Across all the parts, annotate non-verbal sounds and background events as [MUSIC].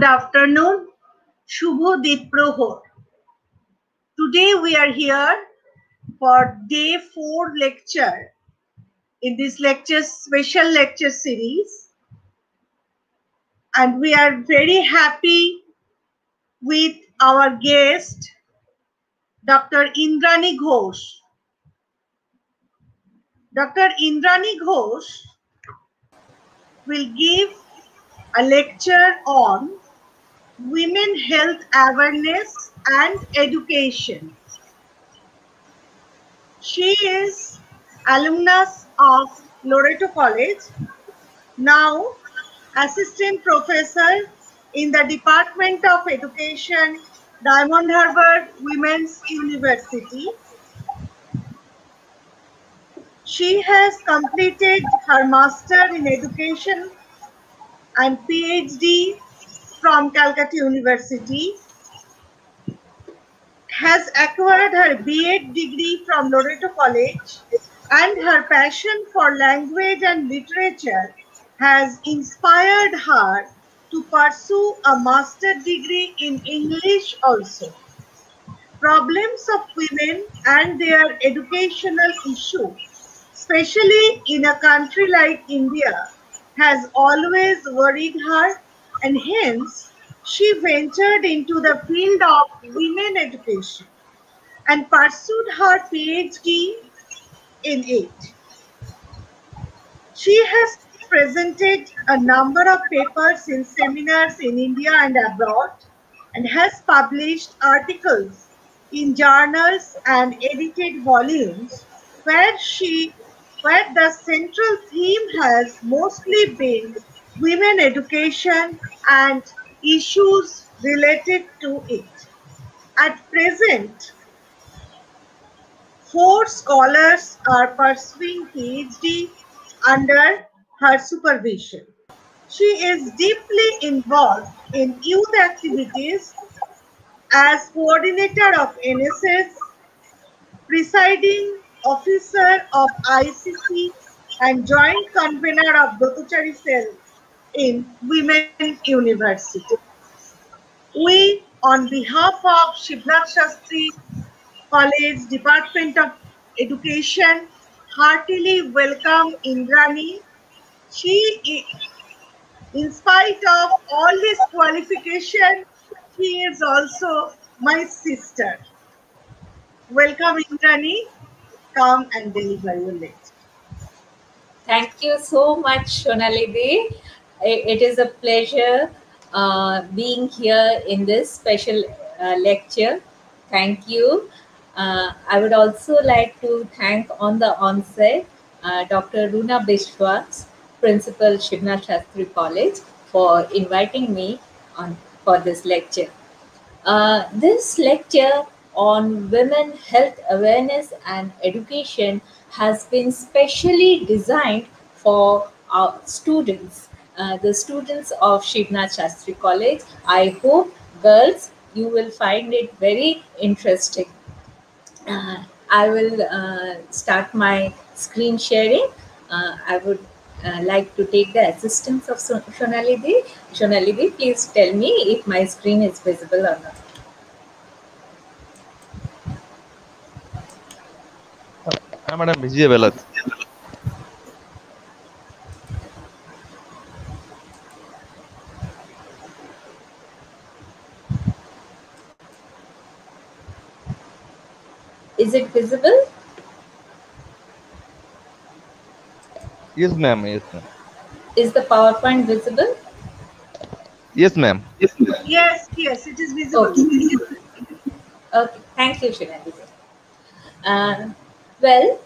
Good afternoon. Shubho Deeprohor. Today we are here for day four lecture in this lecture special lecture series. And we are very happy with our guest, Dr. Indrani Ghosh. Dr. Indrani Ghosh will give a lecture on women health awareness and education. She is alumnus of Loreto College, now assistant professor in the Department of Education, Diamond Harbour Women's University. She has completed her Master in Education and PhD from Calcutta University, has acquired her B.Ed degree from Loreto College, and her passion for language and literature has inspired her to pursue a master degree in English also. Problems of women and their educational issue, especially in a country like India, has always worried her and hence she ventured into the field of women education and pursued her PhD in it. She has presented a number of papers in seminars in India and abroad and has published articles in journals and edited volumes where she where the central theme has mostly been women education and issues related to it. At present, four scholars are pursuing PhD under her supervision. She is deeply involved in youth activities as coordinator of NSS, presiding officer of ICC and joint convener of Brahmachari Cell in Women University. We, on behalf of Shivnath Shastri College Department of Education, heartily welcome Indrani. She, in spite of all his qualification, he is also my sister. Welcome, Indrani come and deliver your lecture. Thank you so much, Shonali It is a pleasure uh, being here in this special uh, lecture. Thank you. Uh, I would also like to thank on the onset uh, Dr. Runa Bishwas, Principal Shivnath Shastri College, for inviting me on for this lecture. Uh, this lecture on women health awareness and education has been specially designed for our students, uh, the students of Shivna Shastri College. I hope, girls, you will find it very interesting. Uh, I will uh, start my screen sharing. Uh, I would uh, like to take the assistance of Shonalidhi. Shonalidhi, please tell me if my screen is visible or not. madam, visible. Is it visible? Yes, ma'am. Yes, ma'am. Is the PowerPoint visible? Yes, ma'am. Yes, yes, yes, it is visible. Okay, okay. thank you, Shinadi. Uh, well,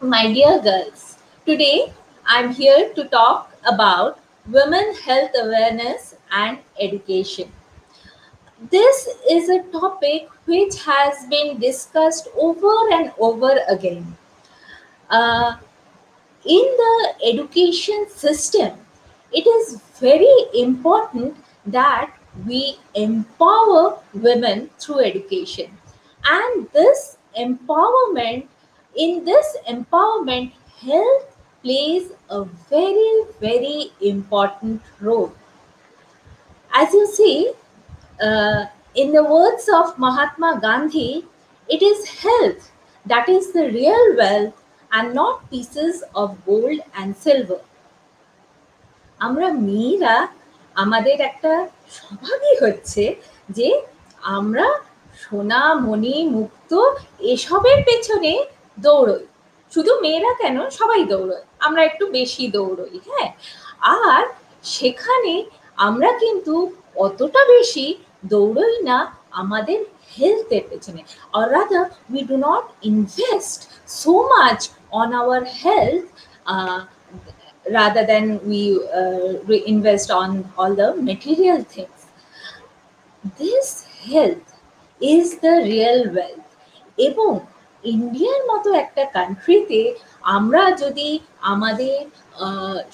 my dear girls, today I'm here to talk about women health awareness and education. This is a topic which has been discussed over and over again. Uh, in the education system, it is very important that we empower women through education. And this empowerment in this empowerment, health plays a very, very important role. As you see, uh, in the words of Mahatma Gandhi, it is health that is the real wealth and not pieces of gold and silver. আমরা মেয়েরা আমাদের একটা স্বভাবই হচ্ছে যে আমরা সোনা মণি মুক্ত এসবের পেছনে দৌড়ই শুধু মেয়েরা কেন সবাই দৌড়য় আমরা একটু বেশি দৌড়ই হ্যাঁ আর সেখানে আমরা কিন্তু অতটা বেশি দৌড়ই না আমাদের হেলথের পেছনে do not invest so much on our health uh, rather than we, uh, we invest on all the material things this health is the real wealth এবং ইন্ডিয়ার মতো একটা কান্ট্রিতে আমরা যদি আমাদের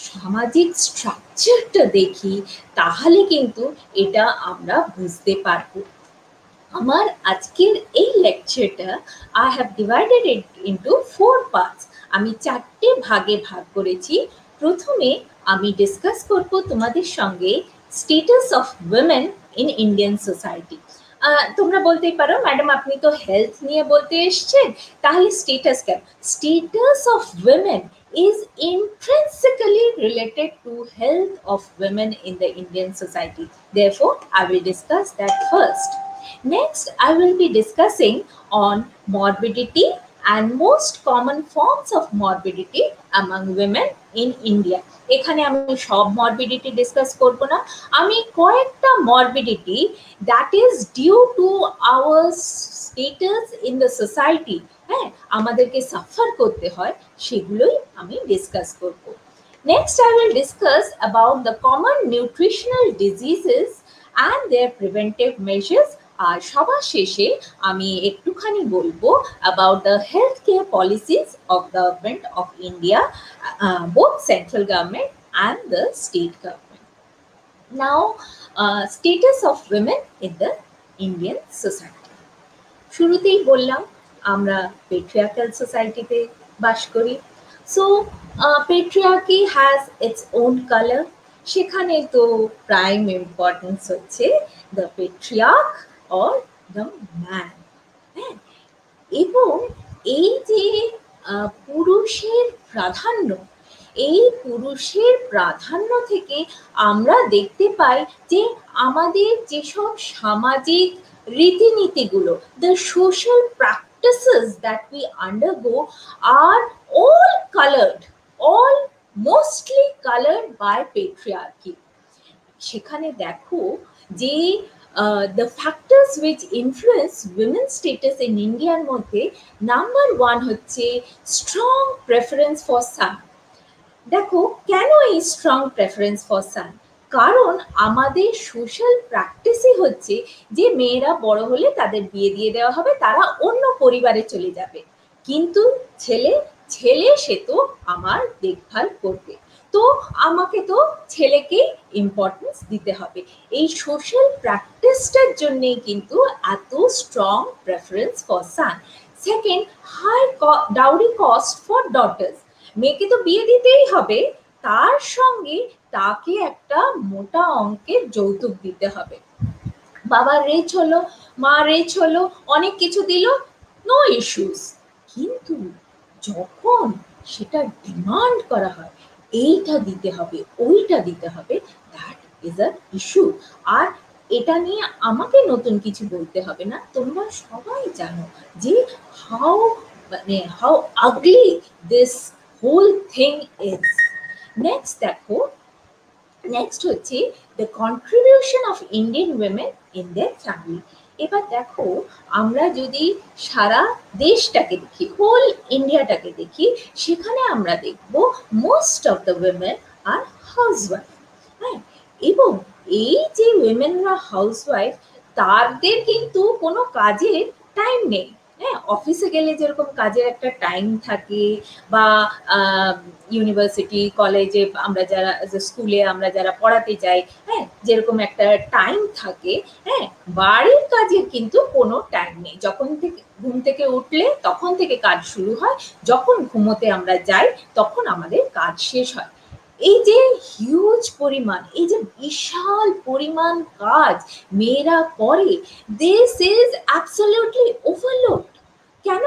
সামাজিক স্ট্রাকচারটা দেখি, তাহলে কিন্তু এটা আমরা বুঝতে পারব। আমার আজকের এই লেকচারটা I have divided it into four parts আমি চারটে ভাগে ভাগ করেছি। প্রথমে আমি ডিসকাস করব তোমাদের সঙ্গে status of women in Indian society তোমরা বলতেই পারো ম্যাডাম আপনি তো হেলথ নিয়ে বলতে এসছেন, তাহলে স্টেটাস কেন status of women is intrinsically related to health of women in the Indian society. Therefore, I will discuss that first. Next, I will be discussing on morbidity and most common forms of morbidity among women in India. এখানে আমি সব morbidity discuss করব না আমি কয়েকটা morbidity that is due to our status in the society হ্যাঁ আমাদেরকে suffer করতে হয়, সেগুলোই আমি ডিসকাস করব। Next I will discuss about the common nutritional diseases and their preventive measures আর সবার শেষে আমি একটুখানি বলব about the health care policies of government of India both central government and the state government now status of women in the Indian society শুরুতেই বললাম আমরা patriarchal সোসাইটিতে বাস করি। So patriarchy has its own colour সেখানে তো prime importance হচ্ছে the patriarch or the man হ্যাঁ এবং এই যে পুরুষের প্রাধান্য, এই পুরুষের প্রাধান্য থেকে আমরা দেখতে পাই যে আমাদের যেসব সামাজিক রীতিনীতিগুলো the social practices that we undergo are all coloured all mostly coloured by patriarchy সেখানে দেখো যে the factors which influence women status in ইন্ডিয়ার মধ্যে নাম্বার ওয়ান হচ্ছে স্ট্রং প্রেফারেন্স ফর সান দেখো, কেন এই স্ট্রং প্রেফারেন্স ফর সান কারণ আমাদের সোশ্যাল প্র্যাকটিসই হচ্ছে যে মেয়েরা বড় হলে তাদের বিয়ে দিয়ে দেওয়া হবে, তারা অন্য পরিবারে চলে যাবে। কিন্তু ছেলে ছেলে সে তো আমার দেখভাল করবে। তো আমাকে তো ছেলেকেই ইম্পর্টেন্স দিতে হবে। এই সোশ্যাল প্র্যাকটিসটার জন্যেই কিন্তু এত strong preference for son second high dowry cost for daughters মেয়েকে তো বিয়ে দিতেই হবে, তার সঙ্গে তাকে একটা মোটা অঙ্কের যৌতুক দিতে হবে। বাবা রেচ হলো, মা রেচ হলো, অনেক কিছু দিল নো ইস্যুস কিন্তু যখন সেটা ডিমান্ড করা হয়, এইটা দিতে হবে, ওইটা দিতে হবে দ্যাট ইজ আ ইস্যু আর এটা নিয়ে আমাকে নতুন কিছু বলতে হবে না, তোমরা সবাই জানো যে হাউ মানে how ugly this whole thing is next দেখো নেক্সট হচ্ছে the contribution of Indian women in their family এবার দেখো, আমরা যদি সারা দেশটাকে দেখি হোল ইন্ডিয়াটাকে দেখি, সেখানে আমরা দেখব most of the women are housewife হ্যাঁ এবং এই যে উইমেনরা হাউসওয়াইফ তাদের কিন্তু কোনো কাজের টাইম নেই। হ্যাঁ অফিসে গেলে যেরকম কাজের একটা টাইম থাকে বা ইউনিভার্সিটি কলেজে আমরা যারা স্কুলে আমরা যারা পড়াতে যাই হ্যাঁ যেরকম একটা টাইম থাকে হ্যাঁ বাড়ির কাজের কিন্তু কোনো টাইম নেই। যখন থেকে, ঘুম থেকে উঠলে তখন থেকে কাজ শুরু হয়, যখন ঘুমোতে আমরা যাই, তখন আমাদের কাজ শেষ হয়। এই যে হিউজ পরিমাণ, এই যে বিশাল পরিমাণ কাজ মেয়েরা করে দিস ইজ অ্যাবসলিউটলি ওভারলোড কেন?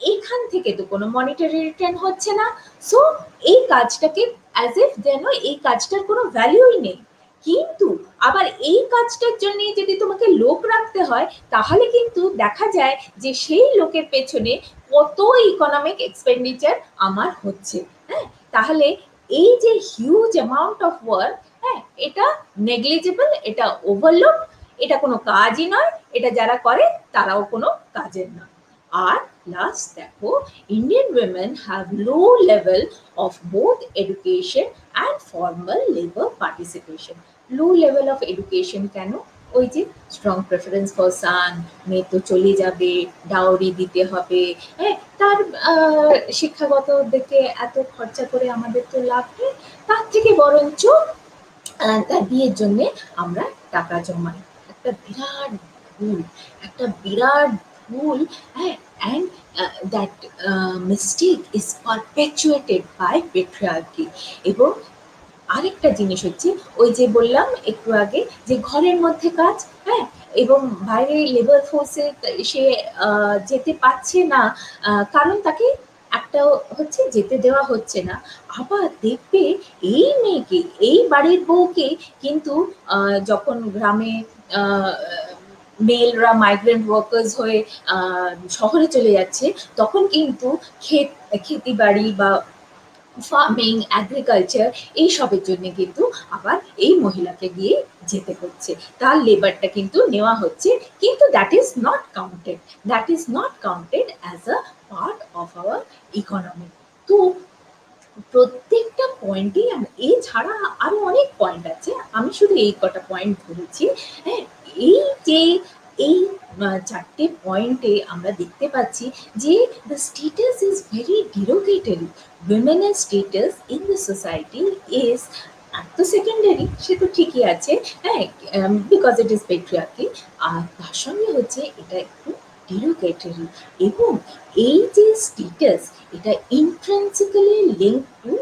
এখান থেকে তো কোনো মনিটারি রিটার্ন হচ্ছে না। সো এই কাজটাকে অ্যাজ ইফ যেন এই কাজটার কোনো ভ্যালুই নেই। কিন্তু আবার এই কাজটার জন্য যদি তোমাকে লোক রাখতে হয়, তাহলে কিন্তু দেখা যায় যে সেই লোকের পেছনে কত ইকোনমিক এক্সপেন্ডিচার আমার হচ্ছে। হ্যাঁ? তাহলে এই যে হিউজ অ্যামাউন্ট অফ ওয়ার্ক হ্যাঁ এটা নেগলিজেবল এটা ওভারলোড এটা কোনো কাজই নয়, এটা যারা করে তারাও কোনো কাজের নয়। আর লাস্ট দেখো Indian women have low level of both education and formal labour participation low level of education কেন? ওই যে স্ট্রং প্রেফারেন্স ফর সান মেয়ে তো চলে যাবে ডাউরি দিতে হবে। হ্যাঁ তার শিক্ষাগত দিকে এত খরচা করে আমাদের তো লাভ নেই। তার থেকে বরঞ্চ তার বিয়ের জন্য আমরা টাকা জমাই। একটা বিরাট ভুল, একটা বিরাট ভুল হ্যাঁ and that mistake is perpetuated by patriarchy এবং আরেকটা জিনিস হচ্ছে, ওই যে বললাম একটু আগে যে ঘরের মধ্যে কাজ হ্যাঁ? এবং বাইরে লেবার ফোর্সে সে যেতে পারছে না কারণ তাকে একটা হচ্ছে যেতে দেওয়া হচ্ছে না। আবার দেখবে এই মেয়েকে, এই বাড়ির বউকে কিন্তু যখন গ্রামে মেলরা মাইগ্রেন্ট ওয়ার্কার্স হয়ে শহরে চলে যাচ্ছে, তখন কিন্তু ক্ষেত খেতি বাড়ি বা ফার্মিং অ্যাগ্রিকালচার এই সবের জন্য কিন্তু আবার এই মহিলাকে গিয়ে যেতে হচ্ছে। তার লেবারটা কিন্তু নেওয়া হচ্ছে, কিন্তু that is not counted that is not counted as a part of our economy তো প্রত্যেকটা পয়েন্টেই এছাড়া আরও অনেক পয়েন্ট আছে। আমি শুধু এই কটা পয়েন্ট ধরেছি হ্যাঁ এই যে এই চারটে পয়েন্টে আমরা দেখতে পাচ্ছি যে the status is very derogatory উইমেনের status in the society is আর তো সেকেন্ডারি সে তো ঠিকই আছে হ্যাঁ বিকজ ইট ইজ পেট্রিয়ার্কি আর তার সঙ্গে হচ্ছে এটা একটু ডিরোগেটরি এবং এই যে স্টেটাস এটা ইন্ট্রেন্সিক্যালি লিঙ্ক টু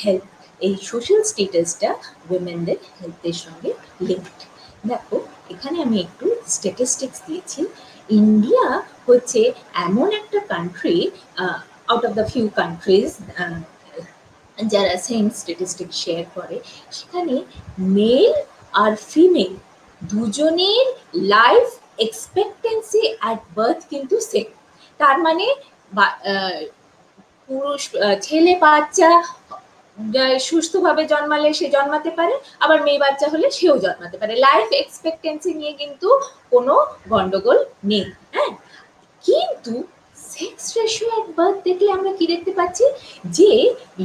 হেলথ এই সোশ্যাল স্টেটাসটা উইমেনদের হেলথের সঙ্গে লিঙ্কড দেখো এখানে আমি একটু স্ট্যাটিস্টিক্স দিয়েছি। ইন্ডিয়া হচ্ছে এমন একটা country out of the few countries যারা সেম স্ট্যাটিস্টিক শেয়ার করে, সেখানে মেল আর ফিমেল দুজনের লাইফ এক্সপেক্টেন্সি অ্যাট বার্থ কিন্তু সেম তার মানে পুরুষ ছেলে বাচ্চা সুস্থভাবে জন্মালে সে জন্মাতে পারে, আবার মেয়ে বাচ্চা হলে সেও জন্মাতে পারে। লাইফ এক্সপেক্টেন্সি নিয়ে কিন্তু কোনো গন্ডগোল নেই হ্যাঁ? কিন্তু সেক্স রেশিও অ্যাট বার্থ দেখলে আমরা কি দেখতে পাচ্ছি? যে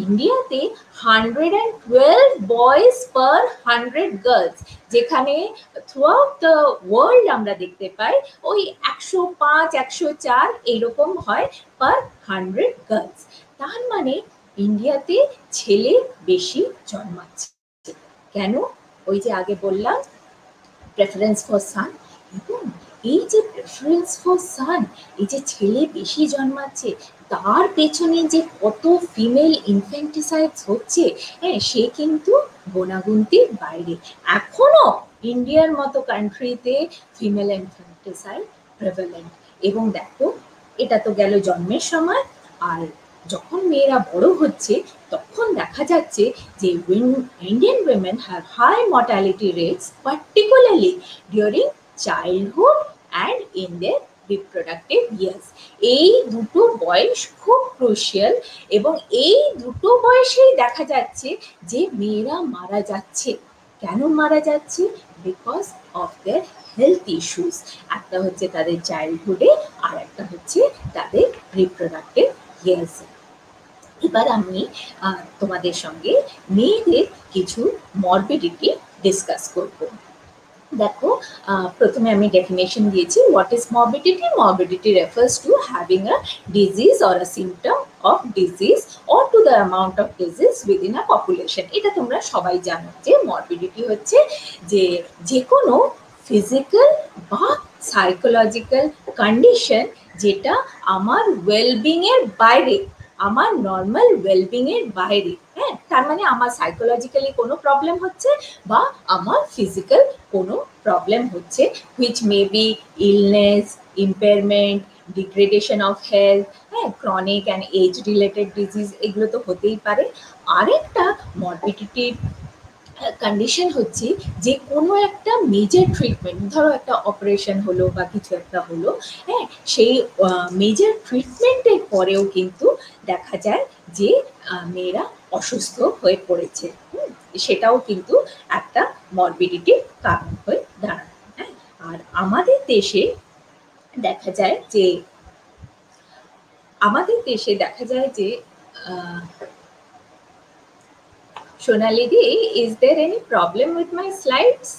ইন্ডিয়াতে hundred and twelve boys per hundred girls যেখানে থ্রু আউট দ্য ওয়ার্ল্ড আমরা দেখতে পাই, ওই একশো পাঁচ, একশো চার এইরকম হয় পার হান্ড্রেড গার্লস তার মানে ইন্ডিয়াতে ছেলে বেশি জন্মাচ্ছে। কেন? ওই যে আগে বললাম প্রেফারেন্স ফর সান এবং এই যে প্রেফারেন্স ফর সান এই যে ছেলে বেশি জন্মাচ্ছে, তার পেছনে যে কত ফিমেল ইনফেন্টিসাইডস হচ্ছে হ্যাঁ সে কিন্তু গোনাগুন্তির বাইরে। এখনও ইন্ডিয়ার মতো কান্ট্রিতে ফিমেল ইনফেন্টিসাইড প্রেভেলেন্ট এবং দেখো, এটা তো গেল জন্মের সময়, আর যখন মেয়েরা বড় হচ্ছে, তখন দেখা যাচ্ছে যে Indian women have high mortality rates particularly during childhood and in their reproductive years এই দুটো বয়স খুব ক্রুশিয়াল এবং এই দুটো বয়সেই দেখা যাচ্ছে যে মেয়েরা মারা যাচ্ছে। কেন মারা যাচ্ছে? Because of their health issues একটা হচ্ছে তাদের চাইল্ডহুডে আর একটা হচ্ছে তাদের রিপ্রোডাক্টিভ ইয়ার্সে এবার আমি তোমাদের সঙ্গে মেয়েদের কিছু মরবিডিটি ডিসকাস করব। দেখো প্রথমে আমি ডেফিনেশন দিয়েছি what is morbidity morbidity refers to having a disease or a symptom of disease or to the amount of disease within a population এটা তোমরা সবাই জানো যে মরবিডিটি হচ্ছে যে যে কোনো ফিজিক্যাল বা সাইকোলজিক্যাল কন্ডিশন যেটা আমার ওয়েলবিং এর বাইরে আমার নর্মাল ওয়েলবিং এর বাইরে হ্যাঁ? তার মানে আমার সাইকোলজিক্যালি কোনো প্রবলেম হচ্ছে বা আমার ফিজিক্যাল কোনো প্রবলেম হচ্ছে which may be illness impairment degradation of health হ্যাঁ? Chronic and age related disease এগুলো তো হতেই পারে। আরেকটা মরবিডিটি কন্ডিশন হচ্ছে যে কোনো একটা মেজর ট্রিটমেন্ট ধরো একটা অপারেশন হলো বা কিছু একটা হলো হ্যাঁ সেই মেজর ট্রিটমেন্টের পরেও কিন্তু দেখা যায় যে মেয়েরা অসুস্থ হয়ে পড়েছে। সেটাও কিন্তু একটা মরবিডিটির কারণ হয়ে দাঁড়ায় হ্যাঁ। আর আমাদের দেশে দেখা যায় যে, আমাদের দেশে দেখা যায় যে Sonali Di, is there any problem with my slides?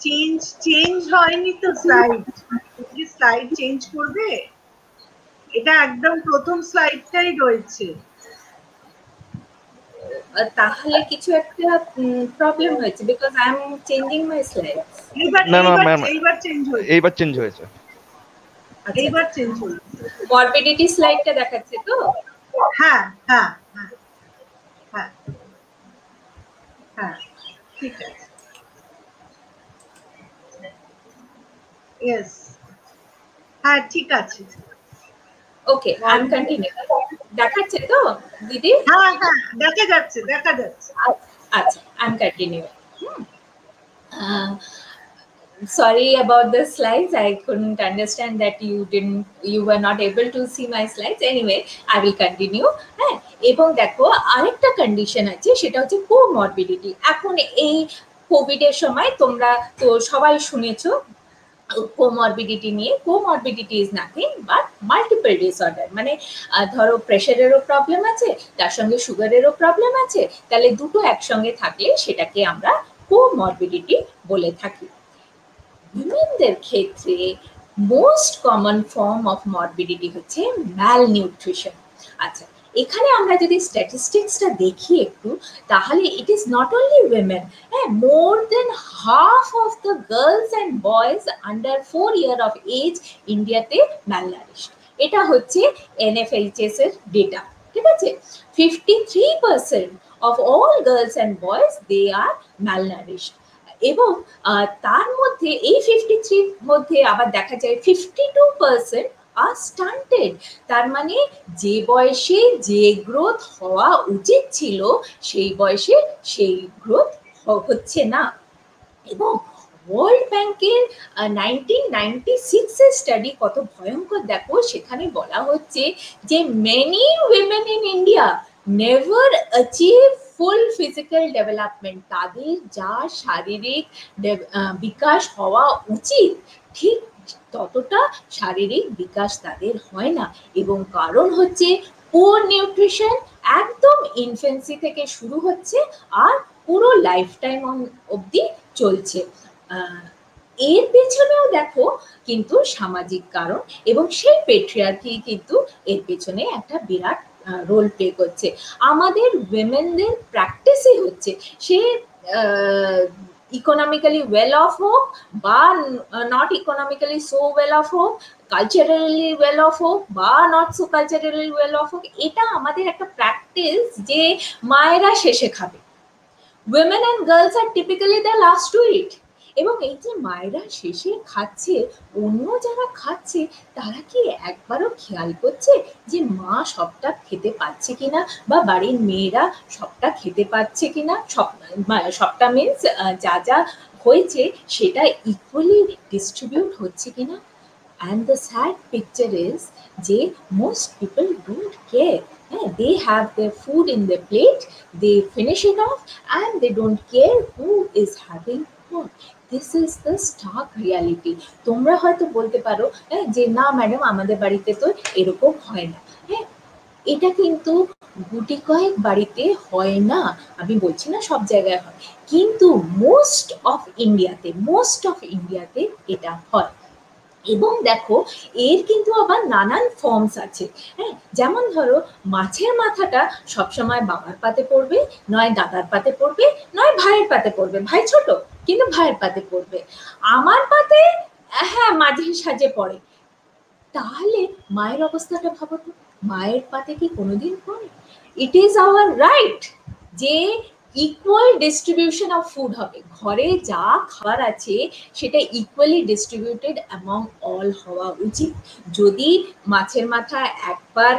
Change change হয়নি তো স্লাইড কি স্লাইড চেঞ্জ করবে এটা একদম প্রথম স্লাইডটাই রয়েছে তাহলে কিছু একটা প্রবলেম হয়েছে because I am changing my slides এইবার না, না, এইবার- ম্যাম। এইবার চেঞ্জ হয়েছে এইবার চেঞ্জ হয়েছে এইবার চেঞ্জ হয়েছে মরবিডিটি স্লাইডটা দেখাচ্ছে তো? হ্যাঁ হ্যাঁ হ্যাঁ। হ্যাঁ। হ্যাঁ ঠিক আছে। ইয়েস হ্যাঁ ঠিক আছে। ওকে আই কন্টিনিউ দেখাচ্ছে তো দিদি? হ্যাঁ হ্যাঁ দেখা যাচ্ছে দেখা যাচ্ছে। আচ্ছা I am continue sorry about the slides. I couldn't understand that you didn't, you were not able to see my slides. Anyway, i will continue. হ্যাঁ এবং দেখো আরেকটা কন্ডিশন আছে সেটা হচ্ছে কোমরবিডিটি এখন এই কোভিড এর সময় তোমরা তো সবাই শুনেছো কোমরবিডিটি নিয়ে comorbidity is nothing but multiple disorder মানে ধরো প্রেশারেরও প্রবলেম আছে তার সঙ্গে সুগারেরও প্রবলেম আছে তাহলে দুটো একসঙ্গে থাকলে সেটাকে আমরা কোমরবিডিটি বলে থাকি উইমেনদের ক্ষেত্রে most common form of morbidity হচ্ছে ম্যাল নিউট্রিশন আচ্ছা এখানে আমরা যদি স্ট্যাটিস্টিক্সটা দেখি একটু, তাহলে it is not only women হ্যাঁ more than half of the girls and boys under four year of age ইন্ডিয়াতে ম্যালনারিশড এটা হচ্ছে এনএফএইচএস এর ডেটা ঠিক আছে? Fifty three percent of all girls and boys they are malnourished এবং তার মধ্যে এই ফিফটি থ্রির মধ্যে আবার দেখা যায় fifty two percent are stunted তার মানে যে বয়সে যে গ্রোথ হওয়া উচিত ছিল, সেই বয়সে সেই গ্রোথ হচ্ছে না। এবং ওয়ার্ল্ড ব্যাংকের নাইনটিন নাইনটি সিক্সের স্টাডি কত ভয়ঙ্কর দেখো, সেখানে বলা হচ্ছে যে many women in India never achieve full physical development তাদের যা শারীরিক বিকাশ হওয়া উচিত, ঠিক ততটা শারীরিক বিকাশ তাদের হয় না। এবং কারণ হচ্ছে পোর নিউট্রিশন একদম ইনফেন্সি থেকে শুরু হচ্ছে আর পুরো লাইফ টাইম অবধি চলছে। এর পেছনেও দেখো কিন্তু সামাজিক কারণ এবং সেই পেট্রিয়ার্কি কিন্তু এর পেছনে একটা বিরাট রোল প্লে করছে। আমাদের উইমেনদের প্র্যাকটিসই হচ্ছে সে ইকোনমিক্যালি ওয়েল অফ হোক বা not economically so well off হোক কালচারালি ওয়েল অফ হোক বা not so culturally well off হোক, এটা আমাদের একটা প্র্যাকটিস যে মায়েরা শেষে খাবে। Women and girls are typically the last to eat এবং এই যে মায়েরা শেষে খাচ্ছে, অন্য যারা খাচ্ছে, তারা কি একবারও খেয়াল করছে যে মা সবটা খেতে পাচ্ছে কিনা বা বাড়ির মেয়েরা সবটা খেতে পাচ্ছে কিনা? সব সবটা মিনস যা যা হয়েছে সেটা ইকুয়ালি ডিস্ট্রিবিউট হচ্ছে কিনা? And the sad picture is যে মোস্ট পিপল ডোন্ট কেয়ার হ্যাঁ? They have the food in the plate they finish off and they don't care who is having what this is the stark reality তোমরা হয়তো বলতে পারো হ্যাঁ যে না madam আমাদের বাড়িতে তো এরকম হয় না। হ্যাঁ এটা কিন্তু গুটি কয়েক বাড়িতে হয় না, আমি বলছি না সব জায়গায় হয়। কিন্তু মোস্ট অফ ইন্ডিয়াতে মোস্ট অফ ইন্ডিয়াতে এটা হয়। এবং দেখো, এর কিন্তু আবার নানান ফর্মস আছে। হ্যাঁ যেমন ধরো, মাছের মাথাটা সবসময় বাবার পাতে পড়বে, নয় দাদার পাতে পড়বে, নয় ভাইয়ের পাতে পড়বে। ভাই ছোট কিন্তু ভাইয়ের পাতে পড়বে। আমার পাতে হ্যাঁ মাঝে সাজে পড়ে। তাহলে মায়ের অবস্থাটা ভাবো তো, মায়ের পাতে কি কোনোদিন পড়ে? ইট ইজ আওয়ার রাইট যে ইকুয়াল ডিস্ট্রিবিউশন অফ ফুড হবে। ঘরে যা খাবার আছে, সেটা ইকুয়ালি ডিস্ট্রিবিউটেড অ্যামং অল হওয়া উচিত। যদি মাছের মাথা একবার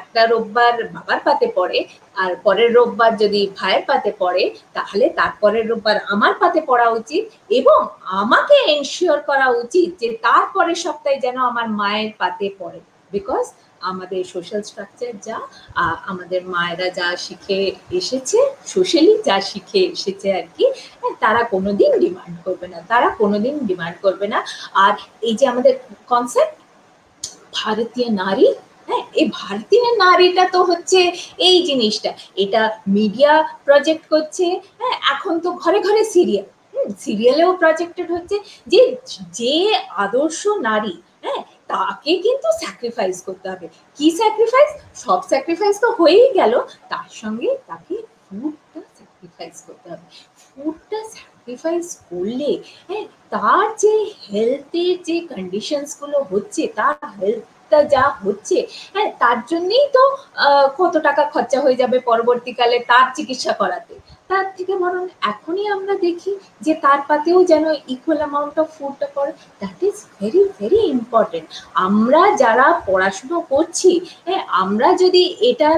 একটা রোববার বাবার পাতে পড়ে, আর পরের রোববার যদি ভাইয়ের পাতে পড়ে, তাহলে তারপরের রোববার আমার পাতে পড়া উচিত এবং আমাকে এনশিওর করা উচিত যে তারপরের সপ্তাহে যেন আমার মায়ের পাতে পড়ে। বিকজ আমাদের সোশ্যাল স্ট্রাকচার যা আমাদের মায়েরা যা শিখে এসেছে সোশ্যালি যা শিখে এসেছে আর কি হ্যাঁ, তারা কোনোদিন ডিমান্ড করবে না তারা কোনোদিন ডিমান্ড করবে না। আর এই যে আমাদের কনসেপ্ট ভারতীয় নারী হ্যাঁ এই ভারতীয় নারীটা তো হচ্ছে এই জিনিসটা এটা মিডিয়া প্রজেক্ট করছে হ্যাঁ এখন তো ঘরে ঘরে সিরিয়াল সিরিয়ালেও প্রজেক্টেড হচ্ছে যে যে আদর্শ নারী হ্যাঁ তাকে কিন্তু স্যাক্রিফাইস করতে হবে। কি স্যাক্রিফাইস সব স্যাক্রিফাইস তো হয়েই গেল, তার সঙ্গে তাকে ফুডটা স্যাক্রিফাইস করতে হবে। ফুডটা স্যাক্রিফাইস করলে হ্যাঁ তার যে হেলথের যে কন্ডিশনসগুলো হচ্ছে, তার হেলথটা যা হচ্ছে হ্যাঁ তার জন্যই তো কত টাকা খরচা হয়ে যাবে পরবর্তীকালে তার চিকিৎসা করাতে। তার থেকে বরং এখনই আমরা দেখি যে তার পাতেও যেন ইকুয়াল অ্যামাউন্ট অফ ফুডটা পড়ে। That is very very important আমরা যারা পড়াশুনো করছি হ্যাঁ আমরা যদি এটা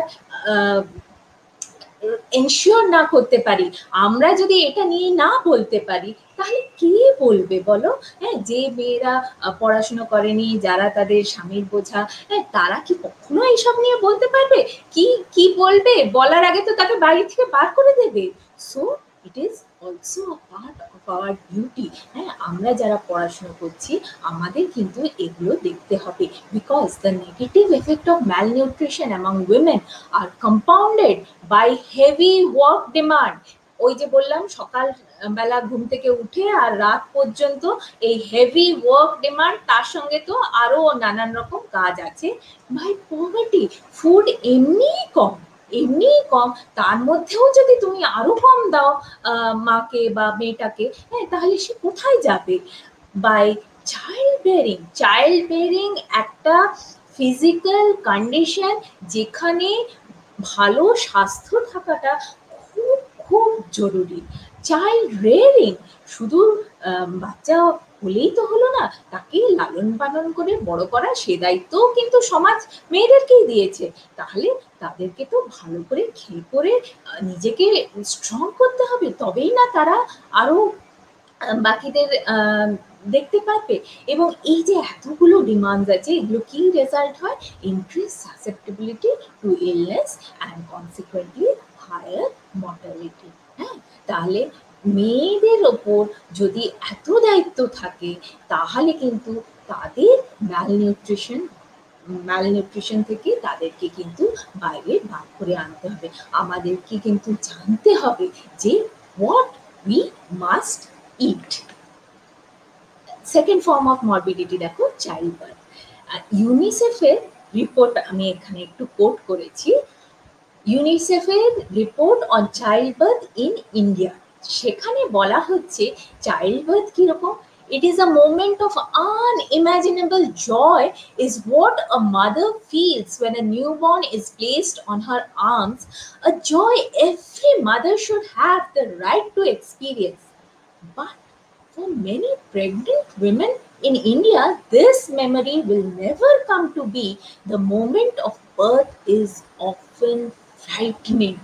এনশিওর না করতে পারি, আমরা যদি এটা নিয়ে না বলতে পারি তাহলে কে বলবে বলো? হ্যাঁ যে মেয়েরা পড়াশুনো করেনি, যারা তাদের স্বামীর বোঝা হ্যাঁ তারা কি কখনো এইসব নিয়ে বলতে পারবে? কি কি বলবে? বলার আগে তো তাকে বাড়ি থেকে বার করে দেবে। So it is also part of our duty হ্যাঁ আমরা যারা পড়াশুনো করছি, আমাদের কিন্তু এগুলো দেখতে হবে। Because the negative effect of malnutrition among women are compounded by heavy work demand ওই যে বললাম, সকাল বেলা ঘুম থেকে উঠে আর রাত পর্যন্ত এই হেভি ওয়ার্ক ডিমান্ড তার সঙ্গে তো আরও নানান রকম কাজ আছে। ভাই পভার্টি ফুড এমনিই কম এমনিই কম। তার মধ্যেও যদি তুমি আরও কম দাও মাকে বা মেয়েটাকে হ্যাঁ তাহলে সে কোথায় যাবে? By child bearing child bearing একটা ফিজিক্যাল কন্ডিশন যেখানে ভালো স্বাস্থ্য থাকাটা খুব জরুরি। চাইল্ড রেয়ারিং শুধু বাচ্চা হলেই তো হলো না তাকে লালন পালন করে বড় করা সে দায়িত্বও কিন্তু সমাজ মেয়েদেরকেই দিয়েছে। তাহলে তাদেরকে তো ভালো করে খেয়ে করে নিজেকে স্ট্রং করতে হবে তবেই না তারা আরও আহ, বাকিদের দেখতে পারবে। এবং এই যে এতগুলো ডিমান্ড আছে এগুলো কি রেজাল্ট হয়? Increase susceptibility to illness and consequently higher mortality হ্যাঁ? তাহলে মেয়েদের ওপর যদি এত দায়িত্ব থাকে, তাহলে কিন্তু তাদের ম্যালনিউট্রিশন ম্যালনিউট্রিশন থেকে তাদেরকে কিন্তু বাইরে বার করে আনতে হবে। আমাদেরকে কিন্তু জানতে হবে যে what we must it second form of morbidity দেখো চাইল্ড বার্থ ইউনিসেফের রিপোর্ট আমি এখানে একটু কোট করেছি। ইউনিসেফের report on child birth in India সেখানে বলা হচ্ছে চাইল্ড বার্থ কিরকম It is a moment of unimaginable joy, is what a mother feels when a newborn is placed on her arms, a joy every mother should have the right to experience. But for many pregnant women in India, this memory will never come to be. The moment of birth is often frightening.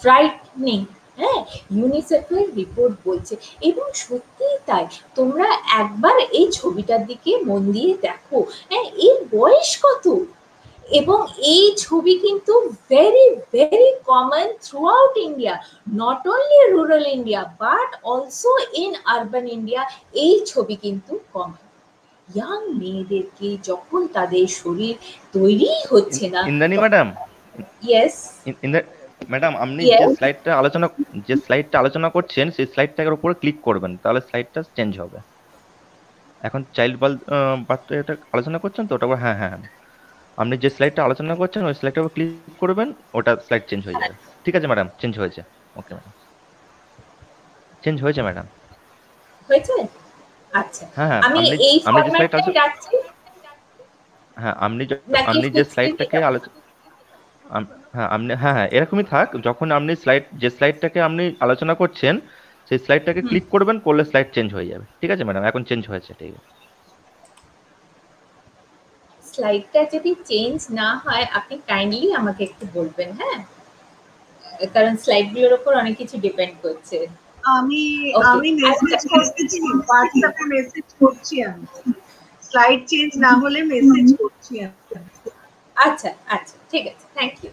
Frightening. হ্যাঁ ইউনিসেফের report বলছে। এবং সত্যিই তাই। তোমরা একবার এই ছবিটার দিকে মন দিয়ে দেখো। হ্যাঁ এর বয়স কত? এবং এই ছবি কিন্তু very very common throughout India not only rural India but also in urban India এই ছবি কিন্তু কমন ইয়াং মেয়েদেরকে যখন তাদের শরীর তৈরি হচ্ছে না ইন্দ্রাণী ম্যাডাম। ইয়েস ম্যাডাম আপনি যে স্লাইডটা আলোচনা যে স্লাইডটা আলোচনা করছেন সেই স্লাইডটার উপরে ক্লিক করবেন তাহলে স্লাইডটা চেঞ্জ হবে। এখন চাইল্ড বাল বাচ্চা এটা আলোচনা করছেন তো ওটা হ্যাঁ হ্যাঁ হ্যাঁ। আপনি যে স্লাইডটা আলোচনা করছেন ওই স্লাইডটার উপর ক্লিক করবেন ওটা স্লাইড চেঞ্জ হয়ে যাবে। ঠিক আছে ম্যাডাম চেঞ্জ হয়েছে। ওকে ম্যাডাম চেঞ্জ হয়েছে ম্যাডাম হয়েছে? আচ্ছা। হ্যাঁ হ্যাঁ আমি এই আপনি যে স্লাইড ফরম্যাটে যাচ্ছি হ্যাঁ আপনি আপনি যে স্লাইডটাকে আলোচনা হ্যাঁ আপনি হ্যাঁ হ্যাঁ এরকমই থাক। যখন আপনি স্লাইড যে স্লাইডটাকে আপনি আলোচনা করছেন সেই স্লাইডটাকে ক্লিক করবেন করলে স্লাইড চেঞ্জ হয়ে যাবে। ঠিক আছে ম্যাডাম? এখন চেঞ্জ হয়েছে ঠিক আছে। স্লাইডটা যদি চেঞ্জ না হয় আপনি কাইন্ডলি আমাকে একটু বলবেন হ্যাঁ? কারণ স্লাইডগুলোর উপর অনেক কিছু ডিপেন্ড করছে। আমি আমি মেসেজ করতেছি হোয়াটসঅ্যাপে মেসেজ করছি আমি। স্লাইড চেঞ্জ না হলে মেসেজ করছি আমি। আচ্ছা আচ্ছা ঠিক আছে থ্যাংক ইউ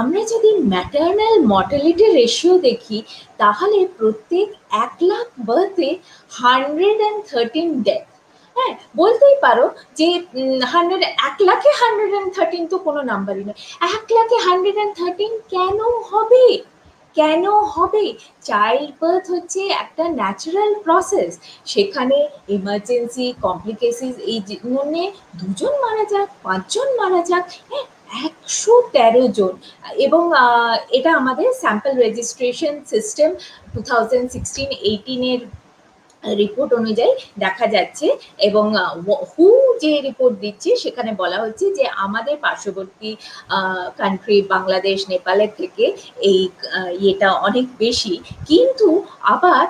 আমরা যদি ম্যাটার্নাল মর্টালিটি রেশিও দেখি, তাহলে প্রত্যেক এক লাখ বার্থে হান্ড্রেড অ্যান্ড থার্টিন ডেথ হ্যাঁ বলতেই পারো যে হান্ড্রেড এক লাখে হান্ড্রেড অ্যান্ড থার্টিন তো কোনো নাম্বারই নয়। এক লাখে হান্ড্রেড অ্যান্ড থার্টিন কেন হবে? কেন হবে? চাইল্ড বার্থ হচ্ছে একটা ন্যাচারাল প্রসেস সেখানে ইমার্জেন্সি কমপ্লিকেশিস এই জন্যে দুজন মারা যাক, পাঁচজন মারা যাক হ্যাঁ একশো তেরো জন। এবং এটা আমাদের sample registration system two thousand sixteen এইটিনের report অনুযায়ী দেখা যাচ্ছে এবং হু যে রিপোর্ট দিচ্ছে সেখানে বলা হচ্ছে যে আমাদের পার্শ্ববর্তী কান্ট্রি বাংলাদেশ, নেপালের থেকে এই ইয়েটা অনেক বেশি। কিন্তু আবার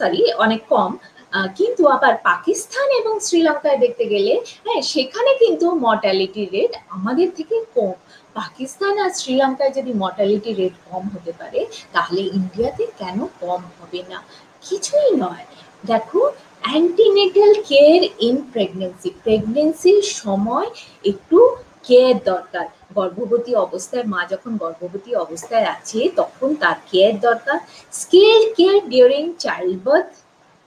সরি অনেক কম। কিন্তু আবার পাকিস্তান এবং শ্রীলঙ্কায় দেখতে গেলে হ্যাঁ সেখানে কিন্তু মর্টালিটি রেট আমাদের থেকে কম। পাকিস্তান আর শ্রীলঙ্কায় যদি মর্টালিটি রেট কম হতে পারে, তাহলে ইন্ডিয়াতে কেন কম হবে না? কিছুই নয়। দেখো অ্যান্টিনেটাল কেয়ার ইন প্রেগনেন্সি প্রেগনেন্সির সময় একটু কেয়ার দরকার। গর্ভবতী অবস্থায় মা যখন গর্ভবতী অবস্থায় আছে, তখন তার কেয়ার দরকার। Skilled care during child birth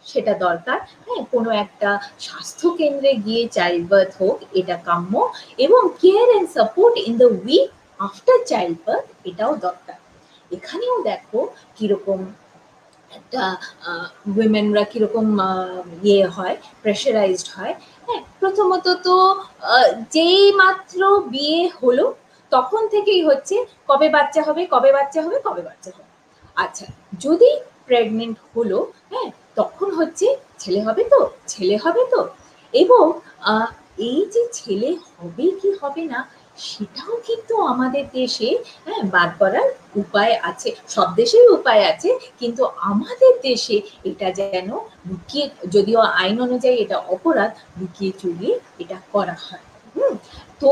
সেটা দরকার। হ্যাঁ কোনো একটা স্বাস্থ্য কেন্দ্রে গিয়ে চাইল্ড বার্থ হোক, এটা কাম্য। এবং care and support in the week after child birth এটাও দরকার। এখানেও দেখো, কীরকম একটা উইমেনরা কীরকম ইয়ে হয় প্রেশারাইজড হয়। হ্যাঁ প্রথমত তো যেই মাত্র বিয়ে হলো, তখন থেকেই হচ্ছে কবে বাচ্চা হবে, কবে বাচ্চা হবে, কবে বাচ্চা হবে। আচ্ছা যদি প্রেগনেন্ট হলো হ্যাঁ তখন হচ্ছে ছেলে হবে তো, ছেলে হবে তো। এবং এই যে ছেলে হবে কি হবে না সেটাও কিন্তু আমাদের দেশে হ্যাঁ বার করার উপায় আছে। সব দেশেই উপায় আছে, কিন্তু আমাদের দেশে এটা যেন লুকিয়ে, যদিও আইন অনুযায়ী এটা অপরাধ, লুকিয়ে চুরিয়ে এটা করা হয়। তো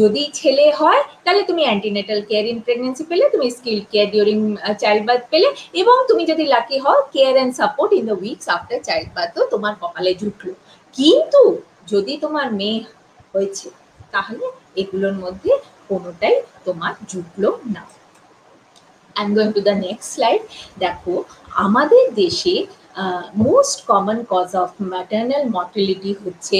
যদি ছেলে হয়, তাহলে তুমি অ্যান্টিনেটাল কেয়ার ইন প্রেগনেন্সি পেলে, তুমি skill care during child birth পেলে, এবং তুমি যদি লাকি হও care and support in the weeks after child বার্থও তোমার কপালে জুটলো। কিন্তু যদি তোমার মেয়ে হয়েছে, তাহলে এগুলোর মধ্যে কোনোটাই তোমার জুটলো না। Going to the next slide দেখো, আমাদের দেশে most common cause of maternal mortality হচ্ছে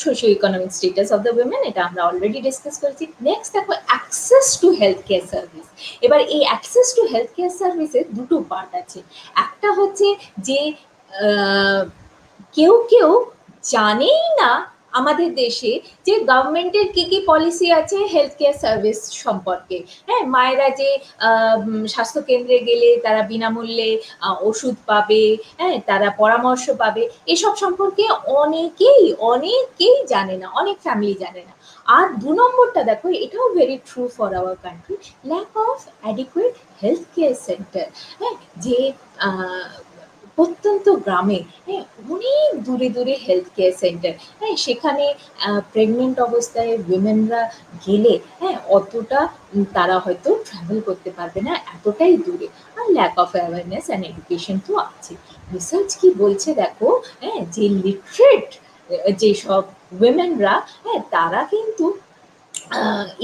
socio economic status of the women এটা আমরা অলরেডি ডিসকাস করেছি। নেক্সট দেখো access to health care service এবার এই অ্যাক্সেস টু হেলথ কেয়ার সার্ভিসের দুটো পার্ট আছে। একটা হচ্ছে যে কেউ কেউ জানেই না আমাদের দেশে যে গভর্নমেন্টের কি কি পলিসি আছে? হেলথ কেয়ার সার্ভিস সম্পর্কে। হ্যাঁ মায়েরা যে আহ, উম, স্বাস্থ্যকেন্দ্রে গেলে তারা বিনামূল্যে ওষুধ পাবে হ্যাঁ তারা পরামর্শ পাবে এসব সম্পর্কে অনেকেই অনেকেই জানে না অনেক ফ্যামিলি জানে না। আর দু নম্বরটা দেখো এটাও very true for our country lack of adequate health care center হ্যাঁ যে প্রত্যন্ত গ্রামে হ্যাঁ অনেক দূরে দূরে হেলথ কেয়ার সেন্টার হ্যাঁ সেখানে প্রেগনেন্ট অবস্থায় উইমেনরা গেলে হ্যাঁ অতটা তারা হয়তো ট্রাভেল করতে পারবে না, এতটাই দূরে। আর lack of awareness and education তো আছে। রিসার্চ কি বলছে দেখো হ্যাঁ যে লিটারেট যেসব উইমেনরা হ্যাঁ তারা কিন্তু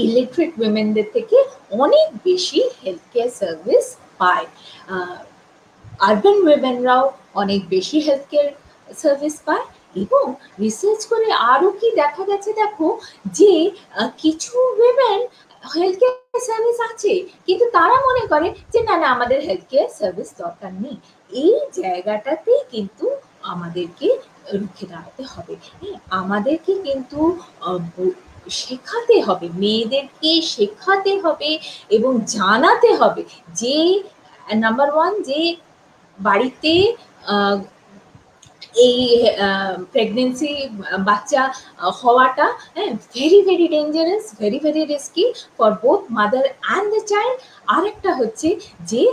ইলিটারেট উইমেনদের থেকে অনেক বেশি হেলথ কেয়ার সার্ভিস পায় আরবান উইমেনরাও অনেক বেশি হেলথ কেয়ার সার্ভিস পায় এবং রিসার্চ করে আরও কি দেখা গেছে দেখো যে কিছু উইমেন হেলথ কেয়ার সার্ভিস আছে, কিন্তু তারা মনে করে যে, না না, আমাদের হেলথ কেয়ার সার্ভিস দরকার নেই। এই জায়গাটাতেই কিন্তু আমাদেরকে রুখে দাঁড়াতে হবে। হ্যাঁ আমাদেরকে কিন্তু শেখাতে হবে, মেয়েদেরকে শেখাতে হবে এবং জানাতে হবে যে নাম্বার ওয়ান যে বাড়িতে এই প্রেগনেন্সি বাচ্চা হওয়াটা হ্যাঁ very very dangerous very very risky for both mother and the child আরেকটা হচ্ছে যে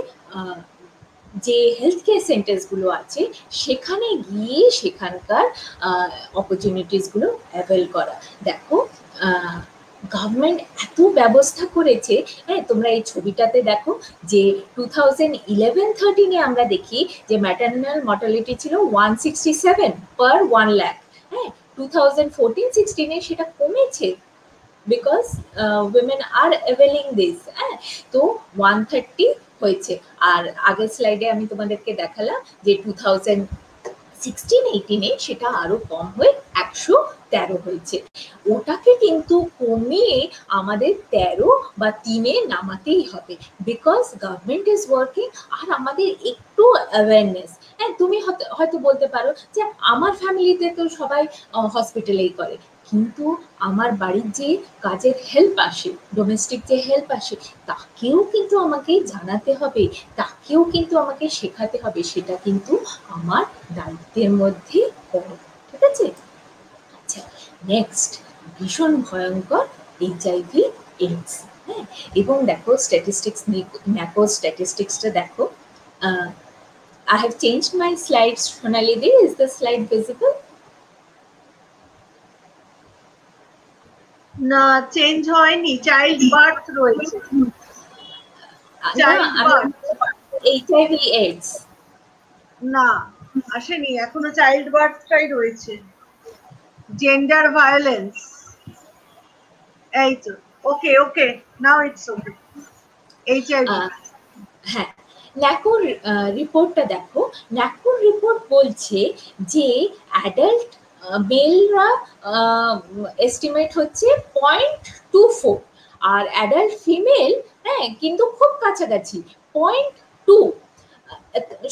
যে হেলথ কেয়ার সেন্টার্সগুলো আছে, সেখানে গিয়ে সেখানকার অপরচুনিটিসগুলো অ্যাভেল করা। দেখো গভর্নমেন্ট এত ব্যবস্থা করেছে হ্যাঁ তোমরা এই ছবিটাতে দেখো যে টু থাউজেন্ড ইলেভেন থার্টিনে আমরা দেখি যে ম্যাটার্নাল মর্টালিটি ছিল one sixty seven per one lakh হ্যাঁ টু থাউজেন্ড ফোরটিন সিক্সটিনে সেটা কমেছে because women are availing this হ্যাঁ তো ওয়ান থার্টি হয়েছে। আর আগের স্লাইডে আমি তোমাদেরকে দেখালাম যে টু থাউজেন্ড সিক্সটিন এইটিনে সেটা আরও কম হয়ে একশো তেরো হয়েছে। ওটাকে কিন্তু কমিয়ে আমাদের তেরো বা তিনে নামাতেই হবে। বিকজ গভর্নমেন্ট ইজ ওয়ার্কিং আর আমাদের একটু অ্যাওয়ারনেস হ্যাঁ তুমি হয়তো বলতে পারো যে আমার ফ্যামিলিতে তো সবাই হসপিটালেই করে। কিন্তু আমার বাড়ির যে কাজের হেল্প আসে ডোমেস্টিক যে হেল্প আসে তাকেও কিন্তু আমাকে জানাতে হবে তাকেও কিন্তু আমাকে শেখাতে হবে সেটা কিন্তু আমার দায়িত্বের মধ্যে পড়ে ঠিক আছে আচ্ছা নেক্সট ভীষণ ভয়ঙ্কর এইচআইভি এইডস হ্যাঁ এবং দেখো স্ট্যাটিস্টিক্স ম্যাকো স্ট্যাটিস্টিক্সটা দেখো I have changed my slides, Sonali. Is the slide visible? না চেঞ্জ হয়নি চাইল্ড বার্থ রয়েছে। এইচআইভি এইডস না আসেনি এখনও চাইল্ড বার্থটাই রয়েছে। জেন্ডার ভায়োলেন্স এই তো ওকে ওকে নাও ইটস ওকে এইচআইভি হ্যাঁ ন্যাকোর রিপোর্টটা দেখো। ন্যাকোর রিপোর্ট বলছে যে অ্যাডাল্ট মেলরা এস্টিমেট হচ্ছে পয়েন্ট টু ফোর আর অ্যাডাল্ট ফিমেল হ্যাঁ কিন্তু খুব কাছাকাছি পয়েন্ট টু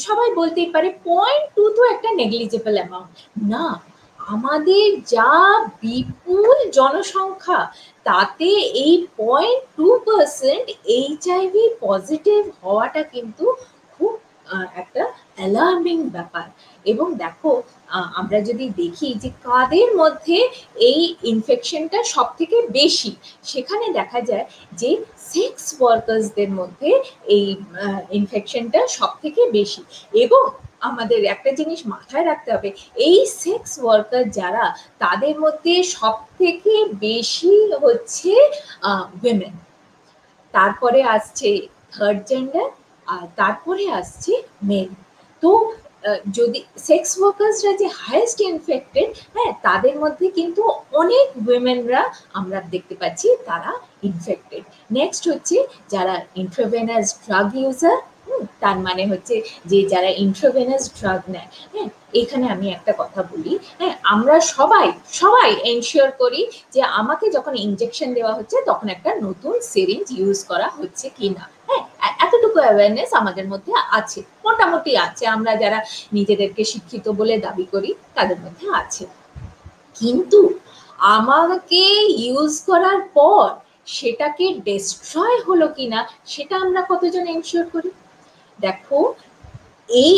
সবাই বলতেই পারে পয়েন্ট টু তো একটা নেগলিজেবল অ্যামাউন্ট না, আমাদের যা বিপুল জনসংখ্যা, তাতে এই point two percent HIV positive হওয়াটা কিন্তু খুব একটা অ্যালার্মিং ব্যাপার। এবং দেখো আমরা যদি দেখি যে কাদের মধ্যে এই ইনফেকশনটা সব থেকে বেশি, সেখানে দেখা যায় যে সেক্স ওয়ার্কার্সদের মধ্যে এই ইনফেকশনটা সব থেকে বেশি। এবং আমাদের একটা জিনিস মাথায় রাখতে হবে, এই সেক্স ওয়ার্কার যারা, তাদের মধ্যে সব থেকে বেশি হচ্ছে উইমেন তারপরে আসছে থার্ড জেন্ডার আর তারপরে আসছে মেন তো যদি সেক্স ওয়ার্কার্সরা যে হায়েস্ট ইনফেক্টেড হ্যাঁ তাদের মধ্যে কিন্তু অনেক উইমেনরা আমরা দেখতে পাচ্ছি তারা ইনফেক্টেড নেক্সট হচ্ছে যারা ইন্ট্রোভেনাস ড্রাগ ইউজার তার মানে হচ্ছে যে যারা ইন্ট্রোভেনাস ড্রাগ নেয় হ্যাঁ এখানে আমি একটা কথা বলি হ্যাঁ আমরা সবাই সবাই এনশিওর করি যে আমাকে যখন ইনজেকশন দেওয়া হচ্ছে তখন একটা নতুন সিরিঞ্জ ইউজ করা হচ্ছে কি না হ্যাঁ এতটুকু অ্যাওয়ারনেস আমাদের মধ্যে আছে, মোটামুটি আছে, আমরা যারা নিজেদেরকে শিক্ষিত বলে দাবি করি তাদের মধ্যে আছে। কিন্তু আমাকে ইউজ করার পর সেটাকে ডিস্ট্রয় হলো কিনা, সেটা আমরা কতজন এনশিওর করি? দেখো, এই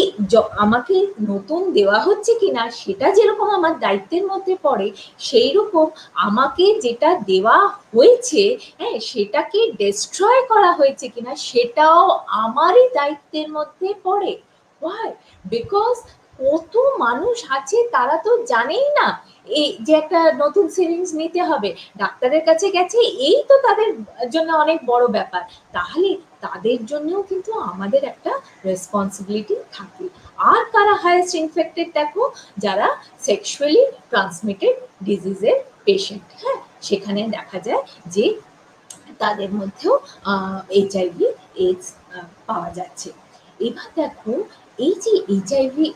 আমাকে নতুন দেওয়া হচ্ছে কিনা সেটা যেরকম আমার দায়িত্বের মধ্যে পড়ে সেই রকম আমাকে যেটা দেওয়া হয়েছে হ্যাঁ সেটাকে ডিস্ট্রয় করা হয়েছে কিনা সেটাও আমারই দায়িত্বের মধ্যে পড়ে। বিকজ কত মানুষ আছে তারা তো জানেই না এই যে একটা নতুন সিরিঞ্জ নিতে হবে, ডাক্তারের কাছে গেছে, এই তো তাদের জন্য অনেক বড় ব্যাপার। তাহলে তাদের জন্যও কিন্তু আমাদের একটা রেসপন্সিবিলিটি থাকে। আর কারা হায়েস্ট ইনফেক্টেড দেখো, যারা সেক্সুয়ালি ট্রান্সমিটেড ডিজিজের পেশেন্ট হ্যাঁ? সেখানে দেখা যায় যে তাদের মধ্যেও এইচআইভি এইডস পাওয়া যাচ্ছে। এবার দেখো, এই যে এইচআইভি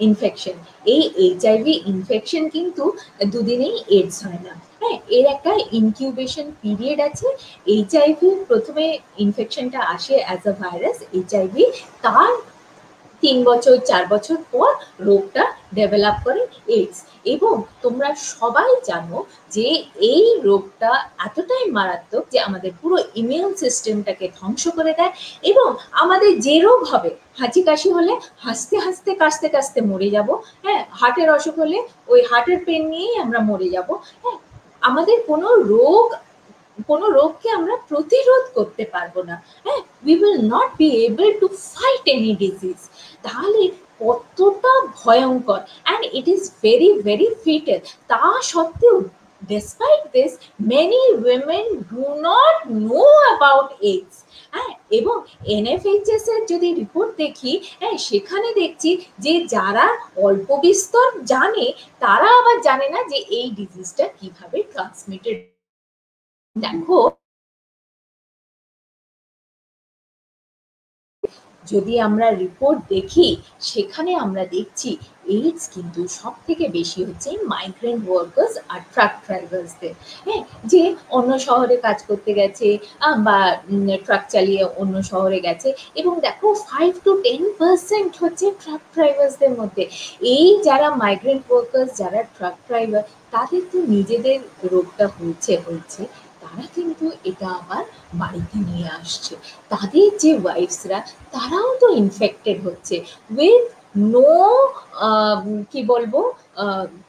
ইনফেকশন এই এইচআইভি ইনফেকশন কিন্তু দুদিনেই এডস হয় না। হ্যাঁ এর একটা ইনকিউবেশন পিরিয়ড আছে। এইচআইভি প্রথমে ইনফেকশনটা আসে অ্যাজ আ ভাইরাস এইচআইভি তার তিন বছর, চার বছর পর রোগটা ডেভেলপ করে এইডস এবং তোমরা সবাই জানো যে এই রোগটা এতটাই মারাত্মক যে আমাদের পুরো ইমিউন সিস্টেমটাকে ধ্বংস করে দেয় এবং আমাদের যে রোগ হবে হাঁচি কাশি হলে হাসতে হাসতে, কাশতে কাশতে মরে যাব। হ্যাঁ হার্টের অসুখ হলে ওই হার্টের পেন নিয়েই আমরা মরে যাব। হ্যাঁ আমাদের কোনো রোগ, কোনো রোগকে আমরা প্রতিরোধ করতে পারব না। হ্যাঁ we will not be able to fight any disease তাহলে কতটা ভয়ঙ্কর? And it is very very fitted তা সত্ত্বেও, despite this many women do not know about AIDS. হ্যাঁ এবং এনএফএইচএস এর যদি রিপোর্ট দেখি হ্যাঁ সেখানে দেখছি যে যারা অল্প বিস্তর জানে, তারা আবার জানে না যে এই ডিজিজটা কীভাবে ট্রান্সমিটেড দেখো যদি আমরা রিপোর্ট দেখি, সেখানে আমরা দেখছি এইডস কিন্তু সব থেকে বেশি হচ্ছে মাইগ্রেন্ট ওয়ার্কার্স আর ট্রাক ড্রাইভার্সদের হ্যাঁ যে অন্য শহরে কাজ করতে গেছে বা ট্রাক চালিয়ে অন্য শহরে গেছে এবং দেখো ফাইভ টু টেন পার্সেন্ট হচ্ছে ট্রাক ড্রাইভার্সদের মধ্যে। এই যারা মাইগ্রেন্ট ওয়ার্কার্স যারা ট্রাক ড্রাইভার তাদের তো নিজেদের রোগটা হয়েছে হয়েছে। তারা কিন্তু এটা আবার বাড়িতে নিয়ে আসছে। তাদের যে ওয়াইফসরা তারাও তো ইনফেক্টেড হচ্ছে। উইথ নো কি বলব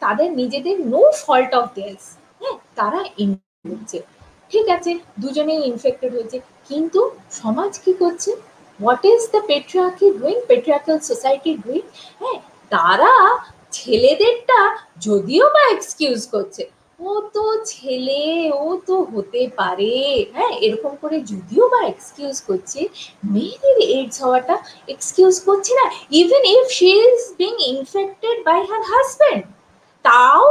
তাদের নিজেদের নো ফল্ট অফ দেয়ার্স হ্যাঁ তারা হচ্ছে। ঠিক আছে, দুজনেই ইনফেক্টেড হয়েছে। কিন্তু সমাজ কি করছে? What is the patriarchy doing patriarchal society doing হ্যাঁ তারা ছেলেদেরটা যদিও বা এক্সকিউজ করছে। ও তো ছেলে, ও তো হতে পারে। হ্যাঁ এরকম করে যদিও বা এক্সকিউজ করছে, মেয়েদের এইডস হওয়াটা এক্সকিউজ করছে না। Even if she is being infected by her husband তাও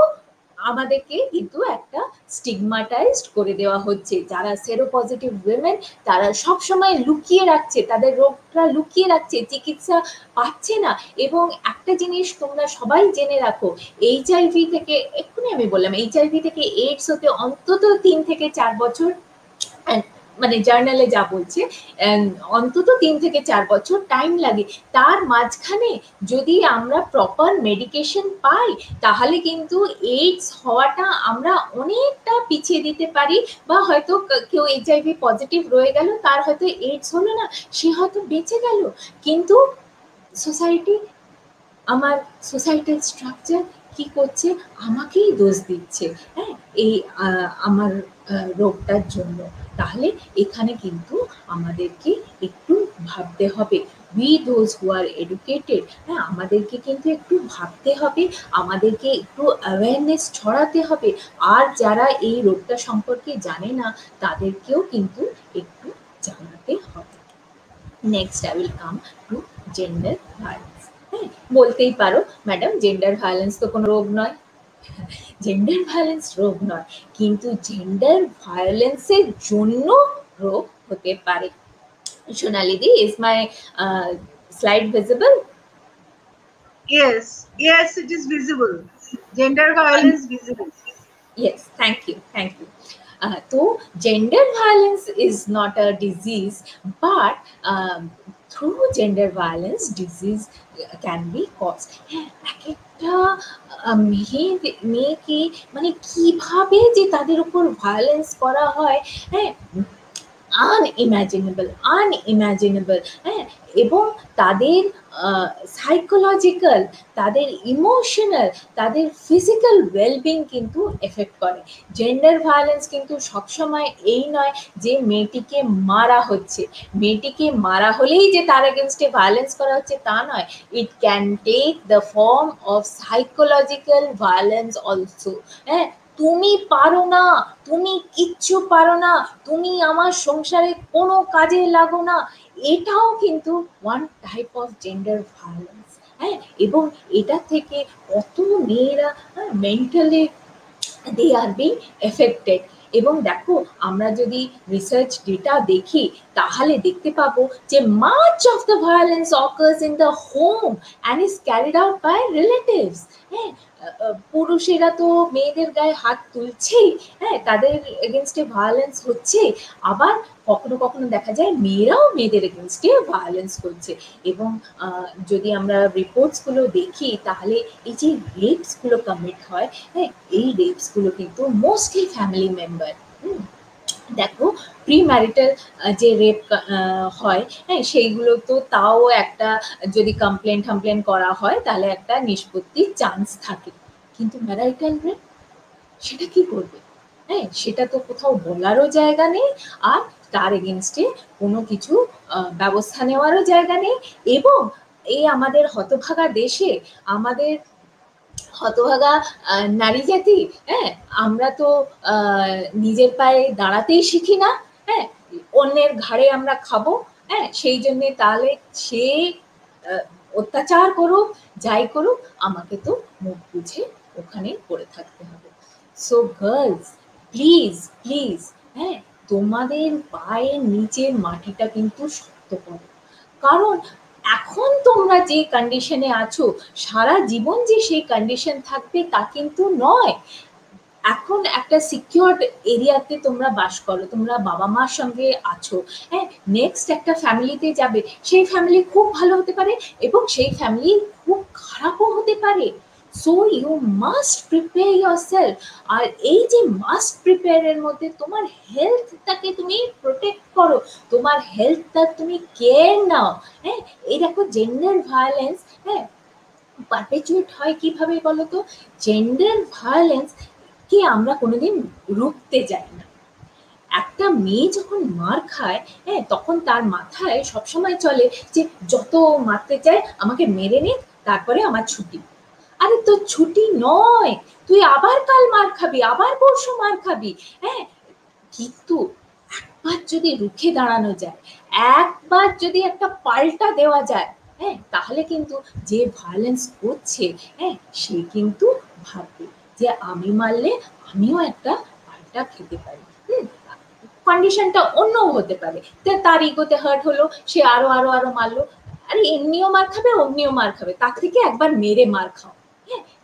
আমাদেরকে কিন্তু একটা স্টিগমাটাইজড করে দেওয়া হচ্ছে। যারা সেরো পজিটিভ উইমেন তারা সবসময় লুকিয়ে রাখছে, তাদের রোগটা লুকিয়ে রাখছে, চিকিৎসা পাচ্ছে না। এবং একটা জিনিস তোমরা সবাই জেনে রাখো এইচআইভি থেকে, এক্ষুনি আমি বললাম এইচআইভি থেকে এইডস হতে অন্তত তিন থেকে চার বছর মানে জার্নালে যা বলছে অন্তত তিন থেকে চার বছর টাইম লাগে। তার মাঝখানে যদি আমরা প্রপার মেডিকেশন পাই, তাহলে কিন্তু এইডস হওয়াটা আমরা অনেকটা পিছিয়ে দিতে পারি, বা হয়তো কেউ এইচআইভি পজিটিভ রয়ে গেল, তার হয়তো এইডস হলো না, সে হয়তো বেঁচে গেল। কিন্তু সোসাইটি আমার সোসাইটির স্ট্রাকচার কি করছে? আমাকেই দোষ দিচ্ছে হ্যাঁ এই আমার রোগটার জন্য। তাহলে এখানে কিন্তু আমাদেরকে একটু ভাবতে হবে। We those who are educated হ্যাঁ আমাদেরকে কিন্তু একটু ভাবতে হবে, আমাদেরকে একটু অ্যাওয়ারনেস ছড়াতে হবে। আর যারা এই রোগটা সম্পর্কে জানে না, তাদেরকেও কিন্তু একটু জানাতে হবে। Next I will come to gender violence হ্যাঁ বলতেই পারো ম্যাডাম জেন্ডার ভায়োলেন্স তো কোনো রোগ নয়। জেন্ডার ভায়োলেন্স রোগ নয় কিন্তু জেন্ডার ভায়োলেন্সের জন্য রোগ হতে পারে সোনালিদি is my slide visible Yes, yes, it is visible. Gender violence visible. Yes, thank you, thank you. Uh, so, gender violence is not a disease, but um, through gender violence, disease can be caused. এক একটা মেয়ে মেয়েকে মানে কীভাবে যে তাদের উপর violence করা হয় হ্যাঁ আনইম্যাজিনেবল আনইম্যাজিনেবল হ্যাঁ? এবং তাদের সাইকোলজিক্যাল তাদের ইমোশনাল তাদের ফিজিক্যাল ওয়েলবিং কিন্তু এফেক্ট করে। জেন্ডার ভায়োলেন্স কিন্তু সবসময় এই নয় যে মেয়েটিকে মারা হচ্ছে। মেয়েটিকে মারা হলেই যে তার এগেনস্টে ভায়োলেন্স করা হচ্ছে তা নয়। It can take the form of psychological violence also হ্যাঁ? তুমি পারো না, তুমি কিচ্ছু পারো না, তুমি আমার সংসারে কোনো কাজে লাগো না। এটাও কিন্তু one type of gender violence হ্যাঁ? এবং এটা থেকে কত মেয়েরা mentally they are being affected এবং দেখো, আমরা যদি রিসার্চ ডেটা দেখি তাহলে দেখতে পাবো যে much of the violence occurs in the home and is carried out by relatives হ্যাঁ পুরুষেরা তো মেয়েদের গায়ে হাত তুলছেই। হ্যাঁ তাদের এগেনস্টে ভায়োলেন্স হচ্ছে। আবার কখনো কখনো দেখা যায় মেয়েরাও মেয়েদের এগেনস্টে ভায়োলেন্স করছে। এবং যদি আমরা রিপোর্টসগুলো দেখি, তাহলে এই যে রেপসগুলো কমিট হয় হ্যাঁ এই রেপসগুলো কিন্তু মোস্টলি ফ্যামিলি মেম্বার দেখো প্রি ম্যারিটাল যে রেপ হয় হ্যাঁ সেইগুলো তো তাও একটা যদি কমপ্লেন টামপ্লেন করা হয়, তাহলে একটা নিষ্পত্তির চান্স থাকে। কিন্তু ম্যারাইটাল রেপ সেটা কি করবে? হ্যাঁ সেটা তো কোথাও বলারও জায়গা নেই, আর তার এগেনস্টে কোনো কিছু ব্যবস্থা নেওয়ারও জায়গা নেই, এবং এই আমাদের হতভাগা দেশে আমাদের হতভাগা নারী জাতি হ্যাঁ আমরা তো নিজের পায়ে দাঁড়াতেই শিখি না হ্যাঁ অন্যের ঘাড়ে আমরা খাব হ্যাঁ সেই জন্যে তাহলে সে অত্যাচার করুক, যাই করুক, আমাকে তো মুখ বুঝে ওখানে পড়ে থাকতে হবে। সো গার্লস প্লিজ প্লিজ হ্যাঁ তোমাদের পায়ের নিচের মাটিটা কিন্তু শক্ত করো। কারণ এখন তোমরা যে কন্ডিশনে আছো, সারা জীবন যে সেই কন্ডিশন থাকবে তা কিন্তু নয়। এখন একটা সিকিউর্ড এরিয়াতে তোমরা বাস করো, তোমরা বাবা মার সঙ্গে আছো হ্যাঁ? নেক্সট একটা ফ্যামিলিতে যাবে, সেই ফ্যামিলি খুব ভালো হতে পারে এবং সেই ফ্যামিলি খুব খারাপও হতে পারে। So you must prepare yourself আর এই যে মাস্ট প্রিপেয়ারের মধ্যে তোমার হেলথটাকে তুমি প্রোটেক্ট করো। তোমার হেলথটা তুমি কেয়ার নাও। হ্যাঁ এই দেখো জেন্ডার ভায়োলেন্স হ্যাঁ পারপেচুয়েট হয় কীভাবে বলো তো জেন্ডার ভায়োলেন্স কে আমরা কোনোদিন রুখতে যাই না। একটা মেয়ে যখন মার খায় হ্যাঁ তখন তার মাথায় সবসময় চলে যে যত মারতে চায় আমাকে মেরে নে তারপরে আমার ছুটি। আরে তোর ছুটি নয়। তুই আবার কাল মার খাবি, আবার পরশু মার খাবি। হ্যাঁ কিন্তু একবার যদি রুখে দাঁড়ানো যায়, একবার যদি একটা পাল্টা দেওয়া যায় হ্যাঁ তাহলে কিন্তু যে ভায়োলেন্স করছে হ্যাঁ সে কিন্তু ভাববে যে আমি মারলে আমিও একটা পাল্টা খেতে পারি। কন্ডিশনটা অন্যও হতে পারে। তার ইগোতে হার্ট হলো, সে আরও আরও আরও মারলো। আরে এমনিও মার খাবে, অমনিও মার খাবে। তার থেকে একবার মেরে মার খাও।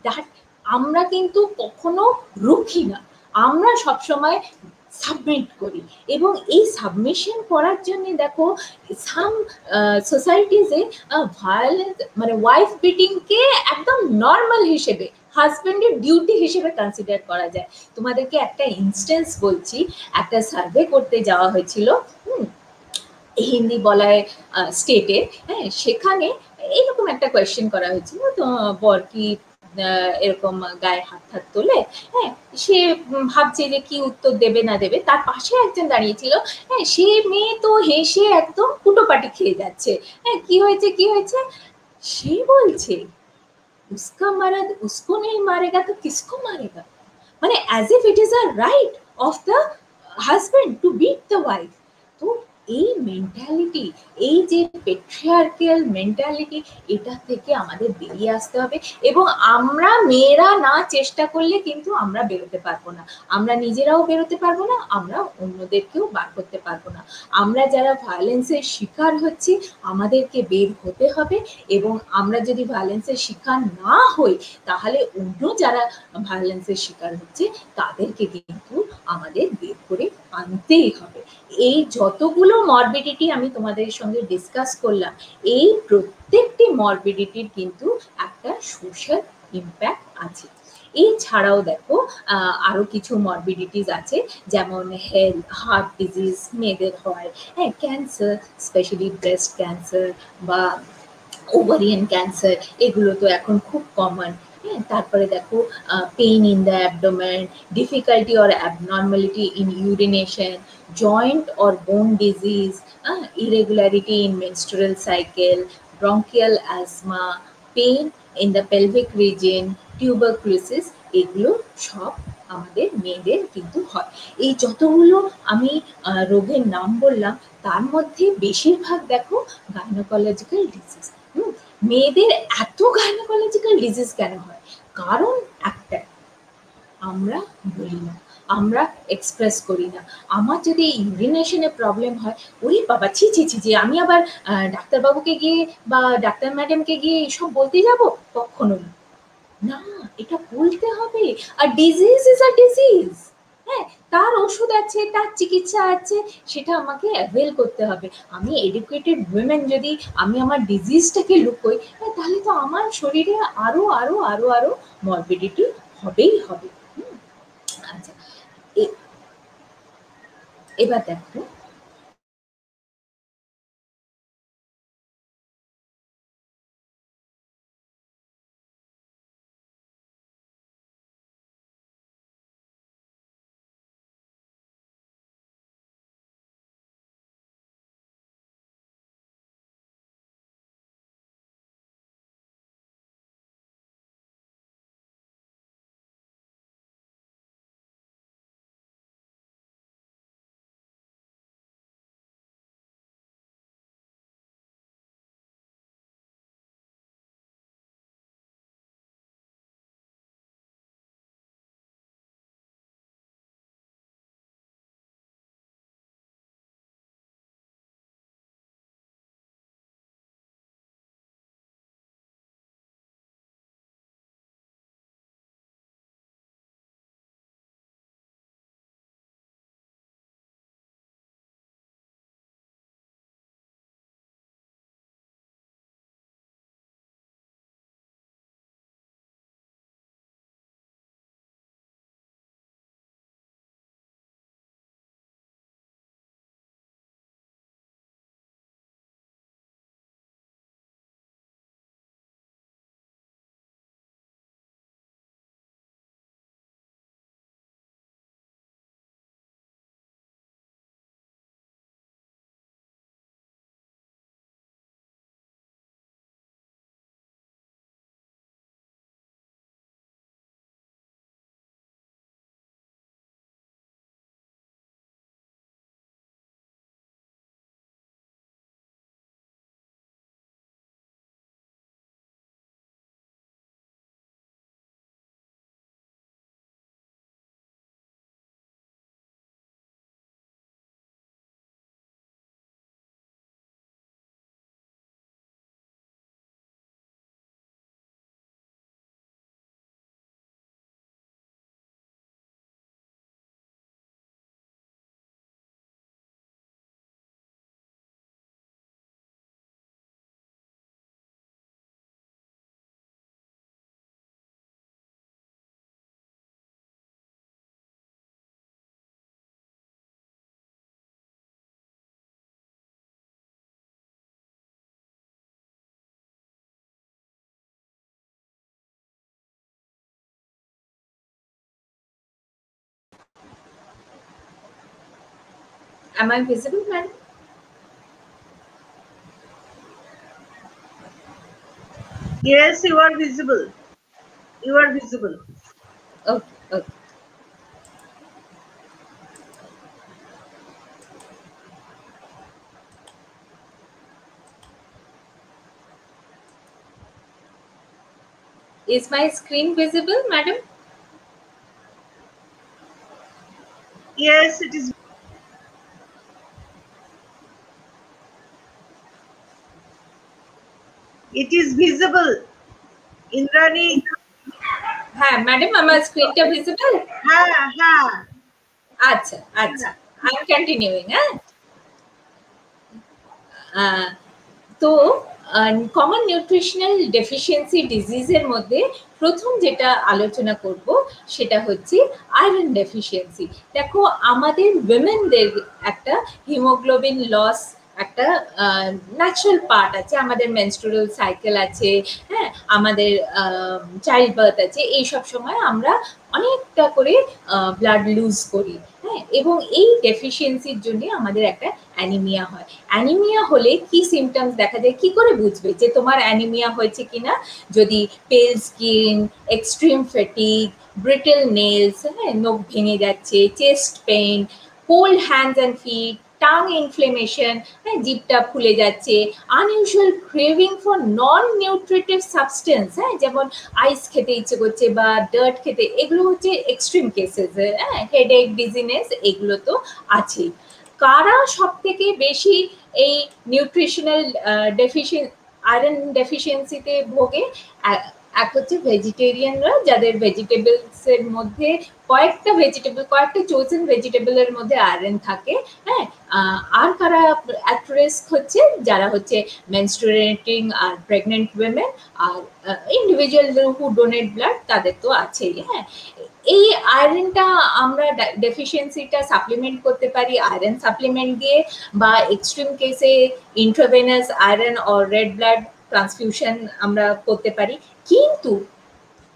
দ্যাট আমরা কিন্তু কখনো রুখি না। আমরা সবসময় সাবমিট করি। এবং এই সাবমিশন করার জন্য দেখো সাম সোসাইটিজে ভায়োলেন্স মানে ওয়াইফ বিটিংকে একদম নর্মাল হিসেবে হাজব্যান্ডের ডিউটি হিসেবে কনসিডার করা যায়। তোমাদেরকে একটা ইনস্টেন্স বলছি, একটা সার্ভে করতে যাওয়া হয়েছিল হিন্দি বলায় স্টেটে হ্যাঁ সেখানে এইরকম একটা কোয়েশ্চেন করা হয়েছিল, তো বর কি এরকম গায়ে হাত হাত তোলে হ্যাঁ সে ভাবছে যে কি উত্তর দেবে না দেবে। তার পাশে একজন দাঁড়িয়েছিল হ্যাঁ সে মেয়ে তো হেসে একদম কুটোপাটি খেয়ে যাচ্ছে। হ্যাঁ কি হয়েছে কি হয়েছে? সে বলছে, উস্কা মারা, উসকো নেই মারেগা তো কিসকো মারেগা? মানে as if it is a right of the husband to beat the wife তো এই মেন্টালিটি এই যে পেট্রিয়ার্কিয়াল মেন্টালিটি এটা থেকে আমাদের বেরিয়ে আসতে হবে। এবং আমরা মেয়েরা না চেষ্টা করলে কিন্তু আমরা বেরোতে পারব না। আমরা নিজেরাও বেরোতে পারব না, আমরা অন্যদেরকেও বার করতে পারব না। আমরা যারা ভায়োলেন্সের শিকার হচ্ছি, আমাদেরকে বের হতে হবে এবং আমরা যদি ভায়োলেন্সের শিকার না হই, তাহলে অন্য যারা ভায়োলেন্সের শিকার হচ্ছে, তাদেরকে কিন্তু আমাদের বের করে আনতেই হবে। এই যতগুলো মরবিডিটি আমি তোমাদের সঙ্গে ডিসকাস করলাম, এই প্রত্যেকটি মরবিডিটির কিন্তু একটা সোশ্যাল ইম্প্যাক্ট আছে। এছাড়াও দেখো আরও কিছু মরবিডিটিস আছে, যেমন হেলথ হার্ট ডিজিজ মেয়েদের হয় হ্যাঁ ক্যান্সার স্পেশালি ব্রেস্ট ক্যান্সার বা ওভারিয়ান ক্যান্সার এগুলো তো এখন খুব কমন হ্যাঁ তারপরে দেখো pain in the abdomen difficulty or abnormality in urination joint or bone disease, uh, irregularity in menstrual cycle, bronchial asthma, pain in the pelvic region, tuberculosis এগুলো সব আমাদের মেয়েদের কিন্তু হয় এই যতগুলো আমি রোগের নাম বললাম তার মধ্যে বেশিরভাগ দেখো গাইনোকোলজিক্যাল ডিজিজ মেয়েদের এত গাইনোকোলজিক্যাল ডিজিজ কেন হয় কারণ একটা আমরা বলি না আমরা এক্সপ্রেস করি না। আমার যদি ইউরিনেশনে প্রবলেম হয়, ওরে বাবা, ছি ছি ছি আমি আবার ডাক্তারবাবুকে গিয়ে বা ডাক্তার ম্যাডামকে গিয়ে এসব বলতে যাব? কখনো না না এটা বলতে হবে। আর ডিজিজ ইজ আ ডিজিজ হ্যাঁ তার ওষুধ আছে, তার চিকিৎসা আছে, সেটা আমাকে অ্যাভেল করতে হবে। আমি এডুকেটেড উইমেন যদি আমি আমার ডিজিজটাকে লুকোই তাহলে তো আমার শরীরে আরও আরও আরও আরও মরবিডিটি হবেই হবে আচ্ছা এবার দেখো Am I visible, madam? Yes, you are visible. You are visible. Okay, okay. Is my screen visible, madam? Yes, it is. It is visible. Indrani. হ্যাঁ ম্যাডাম আমার স্ক্রিনটা ভিজিবল হ্যাঁ হ্যাঁ। আচ্ছা আচ্ছা। আই এম কন্টিনিউইং হ্যাঁ তো কমন নিউট্রিশনাল ডেফিসিয়েন্সি ডিজিজের মধ্যে প্রথম যেটা আলোচনা করব সেটা হচ্ছে আয়রন ডেফিসিয়েন্সি দেখো আমাদের উইমেনদের একটা হিমোগ্লোবিন লস একটা ন্যাচারাল পার্ট আছে, আমাদের মেনস্ট্রুরাল সাইকেল আছে হ্যাঁ আমাদের চাইল্ড বার্থ আছে, এই সব সময় আমরা অনেকটা করে ব্লাড লুজ করি হ্যাঁ এবং এই ডেফিসিয়েন্সির জন্য আমাদের একটা অ্যানিমিয়া হয়। অ্যানিমিয়া হলে কি সিমটমস দেখা যায়, কি করে বুঝবে যে তোমার অ্যানিমিয়া হয়েছে কিনা? যদি pale skin extreme fatigue brittle nails হ্যাঁ নখ ভেঙে যাচ্ছে chest pain cold hands and feet tongue inflammation হ্যাঁ জিপটা ফুলে যাচ্ছে unusual craving for non nutritive substance হ্যাঁ যেমন আইস খেতে ইচ্ছে করছে বা ডার্ট খেতে, এগুলো হচ্ছে এক্সট্রিম কেসেস হ্যাঁ হেডেক ডিজিনেস এগুলো তো আছেই। কারা সব থেকে বেশি এই নিউট্রিশনাল ডেফিসিয়েন্ট আয়রন ডেফিসিয়েন্সিতে ভোগে? এক হচ্ছে ভেজিটেরিয়ানরা যাদের ভেজিটেবলস এর মধ্যে কয়েকটা ভেজিটেবল কয়েকটা চোজেন ভেজিটেবলের মধ্যে আয়রন থাকে হ্যাঁ? আর কারা অ্যাট রিস্ক হচ্ছে? যারা হচ্ছে মেনস্ট্রুয়েটিং আর প্রেগনেন্ট উইমেন আর ইন্ডিভিজুয়াল হু ডোনেট ব্লাড তাদের তো আছেই হ্যাঁ? এই আয়রনটা আমরা ডেফিসিয়েন্সিটা সাপ্লিমেন্ট করতে পারি আয়রন সাপ্লিমেন্ট দিয়ে, বা এক্সট্রিম কেসে intravenous iron or red blood transfusion আমরা করতে পারি। কিন্তু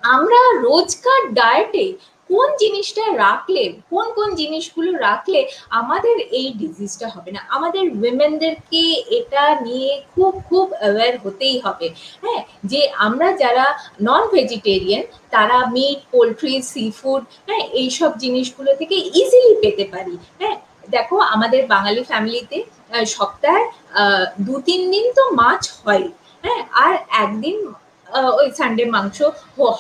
আমরা রোজকার ডায়েটে কোন জিনিসটা রাখলে, কোন কোন জিনিসগুলো রাখলে আমাদের এই ডিজিজটা হবে না? আমাদের উইমেনদেরকে এটা নিয়ে খুব খুব অ্যাওয়ার হতেই হবে। হ্যাঁ যে আমরা যারা নন ভেজিটেরিয়ান তারা মিট পোলট্রি সি ফুড হ্যাঁ এইসব জিনিসগুলো থেকে ইজিলি পেতে পারি। হ্যাঁ দেখো আমাদের বাঙালি ফ্যামিলিতে সপ্তাহে দু তিন দিন তো মাছ হয় হ্যাঁ আর একদিন ওই সানডে মাংস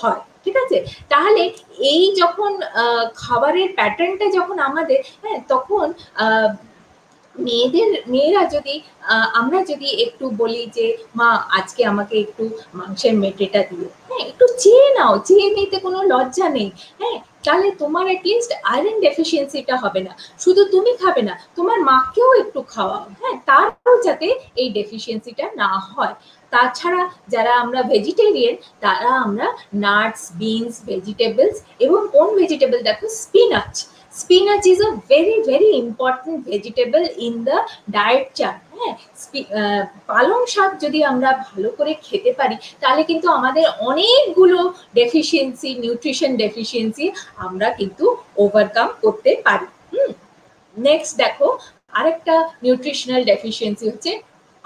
হয়, ঠিক আছে? তাহলে এই যখন খাবারের প্যাটার্নটা যখন আমাদের হ্যাঁ তখন মেয়েদের, মেয়েরা যদি আমরা যদি একটু বলি যে, মা, আজকে আমাকে একটু মাংসের মেটেটা দিও। হ্যাঁ একটু চেয়ে নাও, চেয়ে নিতে কোনো লজ্জা নেই। হ্যাঁ তাহলে তোমার অ্যাটলিস্ট আয়রন ডেফিসিয়েন্সিটা হবে না। শুধু তুমি খাবে না, তোমার মাকেও একটু খাওয়াও। হ্যাঁ তারও যাতে এই ডেফিসিয়েন্সিটা না হয়। তাছাড়া যারা আমরা ভেজিটেরিয়ান তারা আমরা নাটস বিনস ভেজিটেবলস এবং কোন ভেজিটেবল দেখো? Spinach spinach is a very very important vegetable in the diet chart হ্যাঁ? পালং শাক যদি আমরা ভালো করে খেতে পারি, তাহলে কিন্তু আমাদের অনেকগুলো ডেফিসিয়েন্সি নিউট্রিশন ডেফিসিয়েন্সি আমরা কিন্তু ওভারকাম করতে পারি। হুম? নেক্সট দেখো, আরেকটা নিউট্রিশনাল ডেফিসিয়েন্সি হচ্ছে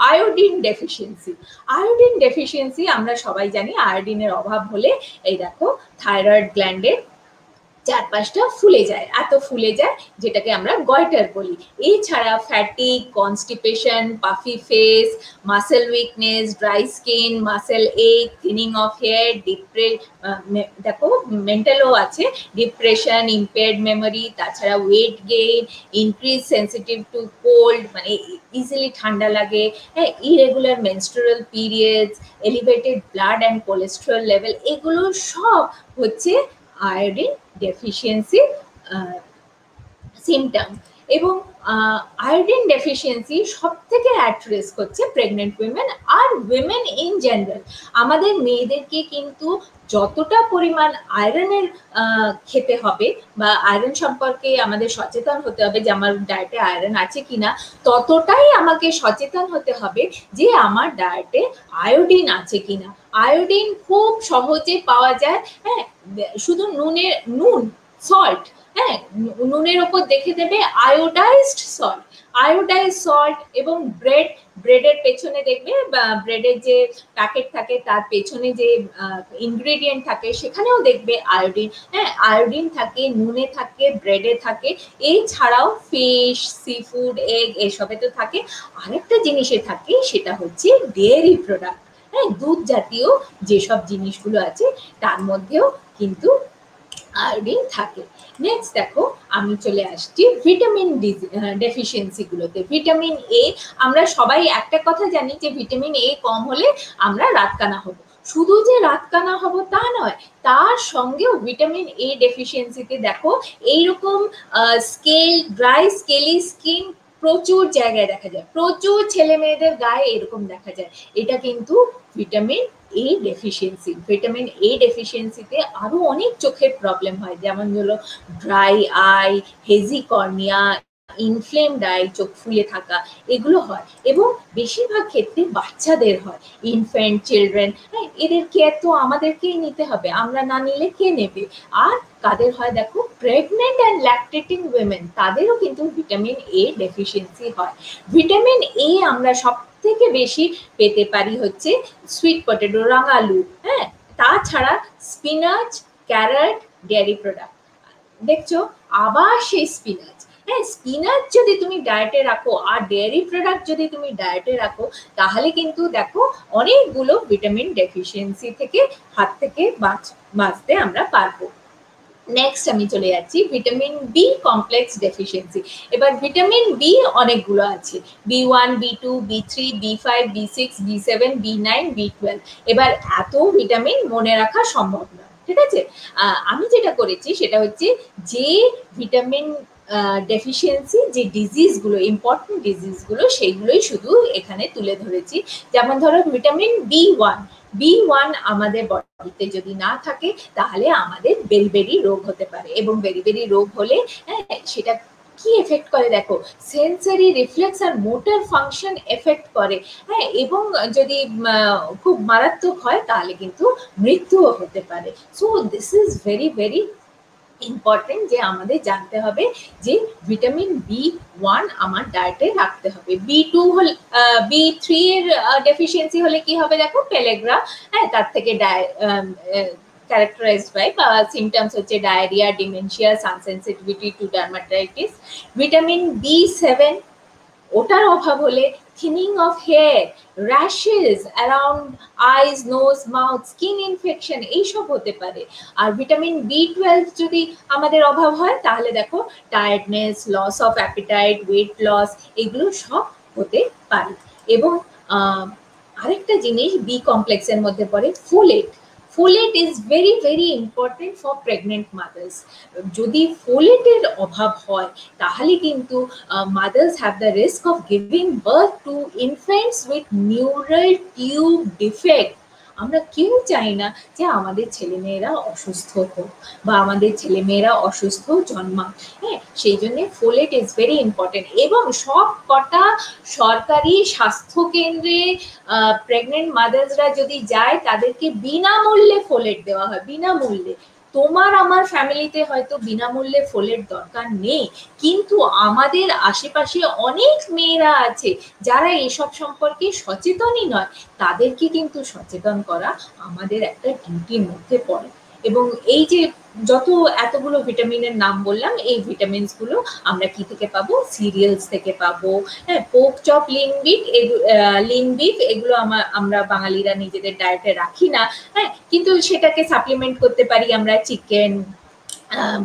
আয়োডিন ডেফিসিয়েন্সি আয়োডিন ডেফিসিয়েন্সি আমরা সবাই জানি আয়োডিনের অভাব হলে এই দেখো থাইরয়েড গ্ল্যান্ডের চারপাশটা ফুলে যায়। এত ফুলে যায় যেটাকে আমরা গয়টার বলি। এছাড়া fatigue constipation puffy face muscle weakness dry skin muscle ache thinning of hair ডিপ্রে দেখো মেন্টালও আছে। ডিপ্রেশন ইম্পেয়ার্ড মেমোরি তাছাড়া weight gain increase sensitive to cold মানে ইজিলি ঠান্ডা লাগে। হ্যাঁ irregular menstrual periods elevated blood and cholesterol level এগুলো সব হচ্ছে আয়োডিন ডেফিসিয়েন্সি সিমটম এবং আয়োডিন ডেফিসিয়েন্সি সব থেকে অ্যাট রিস্ক হচ্ছে প্রেগনেন্ট উইমেন আর উইমেন ইন জেনারেল আমাদের মেয়েদেরকে কিন্তু যতটা পরিমাণ আয়রনের খেতে হবে বা আয়রন সম্পর্কে আমাদের সচেতন হতে হবে যে আমার ডায়েটে আয়রন আছে কিনা, ততটাই আমাকে সচেতন হতে হবে যে আমার ডায়েটে আয়োডিন আছে কিনা। আয়োডিন খুব সহজে পাওয়া যায় হ্যাঁ শুধু নুনের, নুন সল্ট হ্যাঁ নুনের ওপর দেখে দেবে আয়োডাইজড সল্ট আয়োডাইজ সল্ট এবং ব্রেড ব্রেডের পেছনে দেখবে ব্রেডের যে প্যাকেট থাকে, তার পেছনে যে ইনগ্রেডিয়েন্ট থাকে, সেখানেও দেখবে আয়োডিন হ্যাঁ আয়োডিন থাকে, নুনে থাকে ব্রেডে থাকে এই ছাড়াও ফিশ সি ফুড এগ এসবে তো থাকে। আরেকটা জিনিসে থাকে, সেটা হচ্ছে ডেয়ারি প্রোডাক্ট হ্যাঁ দুধ জাতীয় যেসব জিনিসগুলো আছে, তার মধ্যেও কিন্তু আয়োডিন থাকে। নেক্সট দেখো, আমি চলে আসছি ভিটামিন ডি ডেফিসিয়েন্সিগুলোতে ভিটামিন এ আমরা সবাই একটা কথা জানি যে ভিটামিন এ কম হলে আমরা রাতকানা হব। শুধু যে রাতকানা হব তা নয়, তার সঙ্গেও ভিটামিন এ ডেফিসিয়েন্সিতে দেখো, এইরকম স্কেল ড্রাই স্কেলি স্কিন প্রচুর জায়গায় দেখা যায়। প্রচুর ছেলে মেয়েদের গায়ে এরকম দেখা যায়। এটা কিন্তু vitamin A deficiency vitamin A ডেফিসিয়েন্সিতে আরও অনেক চোখের প্রবলেম হয়। যেমন হলো dry eye hazy cornea inflamed eye চোখ ফুলে থাকা, এগুলো হয়। এবং বেশিরভাগ ক্ষেত্রে বাচ্চাদের হয়। ইনফ্যান্ট চিলড্রেন হ্যাঁ এদের কেয়ার তো আমাদেরকেই নিতে হবে। আমরা না নিলে কে নেবে? আর কাদের হয় দেখো প্রেগনেন্ট অ্যান্ড ল্যাকটেটিং উইমেন তাদেরও কিন্তু ভিটামিন এ ডেফিসিয়েন্সি হয়। ভিটামিন এ আমরা সব থেকে বেশি পেতে পারি হচ্ছে সুইট পটেটো রাঙালু হ্যাঁ? তাছাড়া স্পিনাচ ক্যারট ডেয়ারি প্রোডাক্ট দেখছ? আবার সেই স্পিনাচ হ্যাঁ স্পিনাচ যদি তুমি ডায়েটে রাখো আর ডেয়ারি প্রোডাক্ট যদি তুমি ডায়েটে রাখো, তাহলে কিন্তু দেখো অনেকগুলো ভিটামিন ডেফিসিয়েন্সি থেকে হাত থেকে বাঁচ, বাঁচতে আমরা পারব। নেক্সট আমি চলে যাচ্ছি ভিটামিন বি কমপ্লেক্স ডেফিসিয়েন্সি এবার ভিটামিন বি অনেকগুলো আছে। B one B two B three B five B six B seven B nine B twelve এবার এত ভিটামিন মনে রাখা সম্ভব নয় ঠিক আছে? আমি যেটা করেছি সেটা হচ্ছে যে ভিটামিন ডেফিসিয়েন্সি যে ডিজিজগুলো ইম্পর্টেন্ট ডিজিজগুলো সেইগুলোই শুধু এখানে তুলে ধরেছি। যেমন ধরো vitamin B one B one আমাদের বডিতে যদি না থাকে, তাহলে আমাদের বেরিবেরি রোগ হতে পারে। এবং বেরিবেরি রোগ হলে হ্যাঁ সেটা কি এফেক্ট করে দেখো? সেন্সারি রিফ্লেক্স আর মোটর ফাংশন এফেক্ট করে। হ্যাঁ এবং যদি খুব মারাত্মক হয়, তাহলে কিন্তু মৃত্যুও হতে পারে। So this is very very important যে আমাদের জানতে হবে যে ভিটামিন বি ওয়ান আমার ডায়েটে রাখতে হবে। বি টু হল বি থ্রি এর ডেফিসিয়েন্সি হলে কি হবে দেখো? পেলেগ্রা হ্যাঁ তার থেকে ক্যারেক্টারাইজড বাই বা সিমটমস হচ্ছে diarrhoea dementia sun sensitivity to dermatitis vitamin B seven ওটার অভাব হলে thinning of hair, rashes around eyes nose mouth skin infection এইসব হতে পারে। আর ভিটামিন বি টুয়েলভ যদি আমাদের অভাব হয় তাহলে দেখো tiredness loss of appetite weight loss এগুলো সব হতে পারে। এবং আরেকটা জিনিস বি কমপ্লেক্সের মধ্যে পড়ে folate folate is very very important for pregnant mothers যদি ফোলেটের অভাব হয়, তাহলে কিন্তু mothers have the risk of giving birth to infants with neural tube defect আমরা কেউ চাই না যে আমাদের ছেলেমেয়েরা অসুস্থ হোক বা আমাদের ছেলেমেয়েরা অসুস্থ জন্মা হ্যাঁ? সেই জন্য ফোলেট ইজ ভেরি ইম্পর্টেন্ট এবং সব কটা সরকারি স্বাস্থ্য কেন্দ্রে প্রেগনেন্ট মাদার্সরা যদি যায়, তাদেরকে বিনামূল্যে ফোলেট দেওয়া হয়, বিনামূল্যে। তোমার আমার ফ্যামিলিতে হয়তো বিনামূল্যে ফোলের দরকার নেই, কিন্তু আমাদের আশেপাশে অনেক মেয়েরা আছে যারা এসব সম্পর্কে সচেতনই নয়। তাদেরকে কিন্তু সচেতন করা আমাদের একটা ডিউটির মধ্যে পড়ে। এবং এই যে যত এতগুলো ভিটামিনের নাম বললাম, এই ভিটামিনসগুলো আমরা কি থেকে পাবো? সিরিয়ালস থেকে পাবো। হ্যাঁ পোক চপ লিং বিট লিং বিট এগুলো আমার আমরা বাঙালিরা নিজেদের ডায়েটে রাখি না। হ্যাঁ কিন্তু সেটাকে সাপ্লিমেন্ট করতে পারি আমরা চিকেন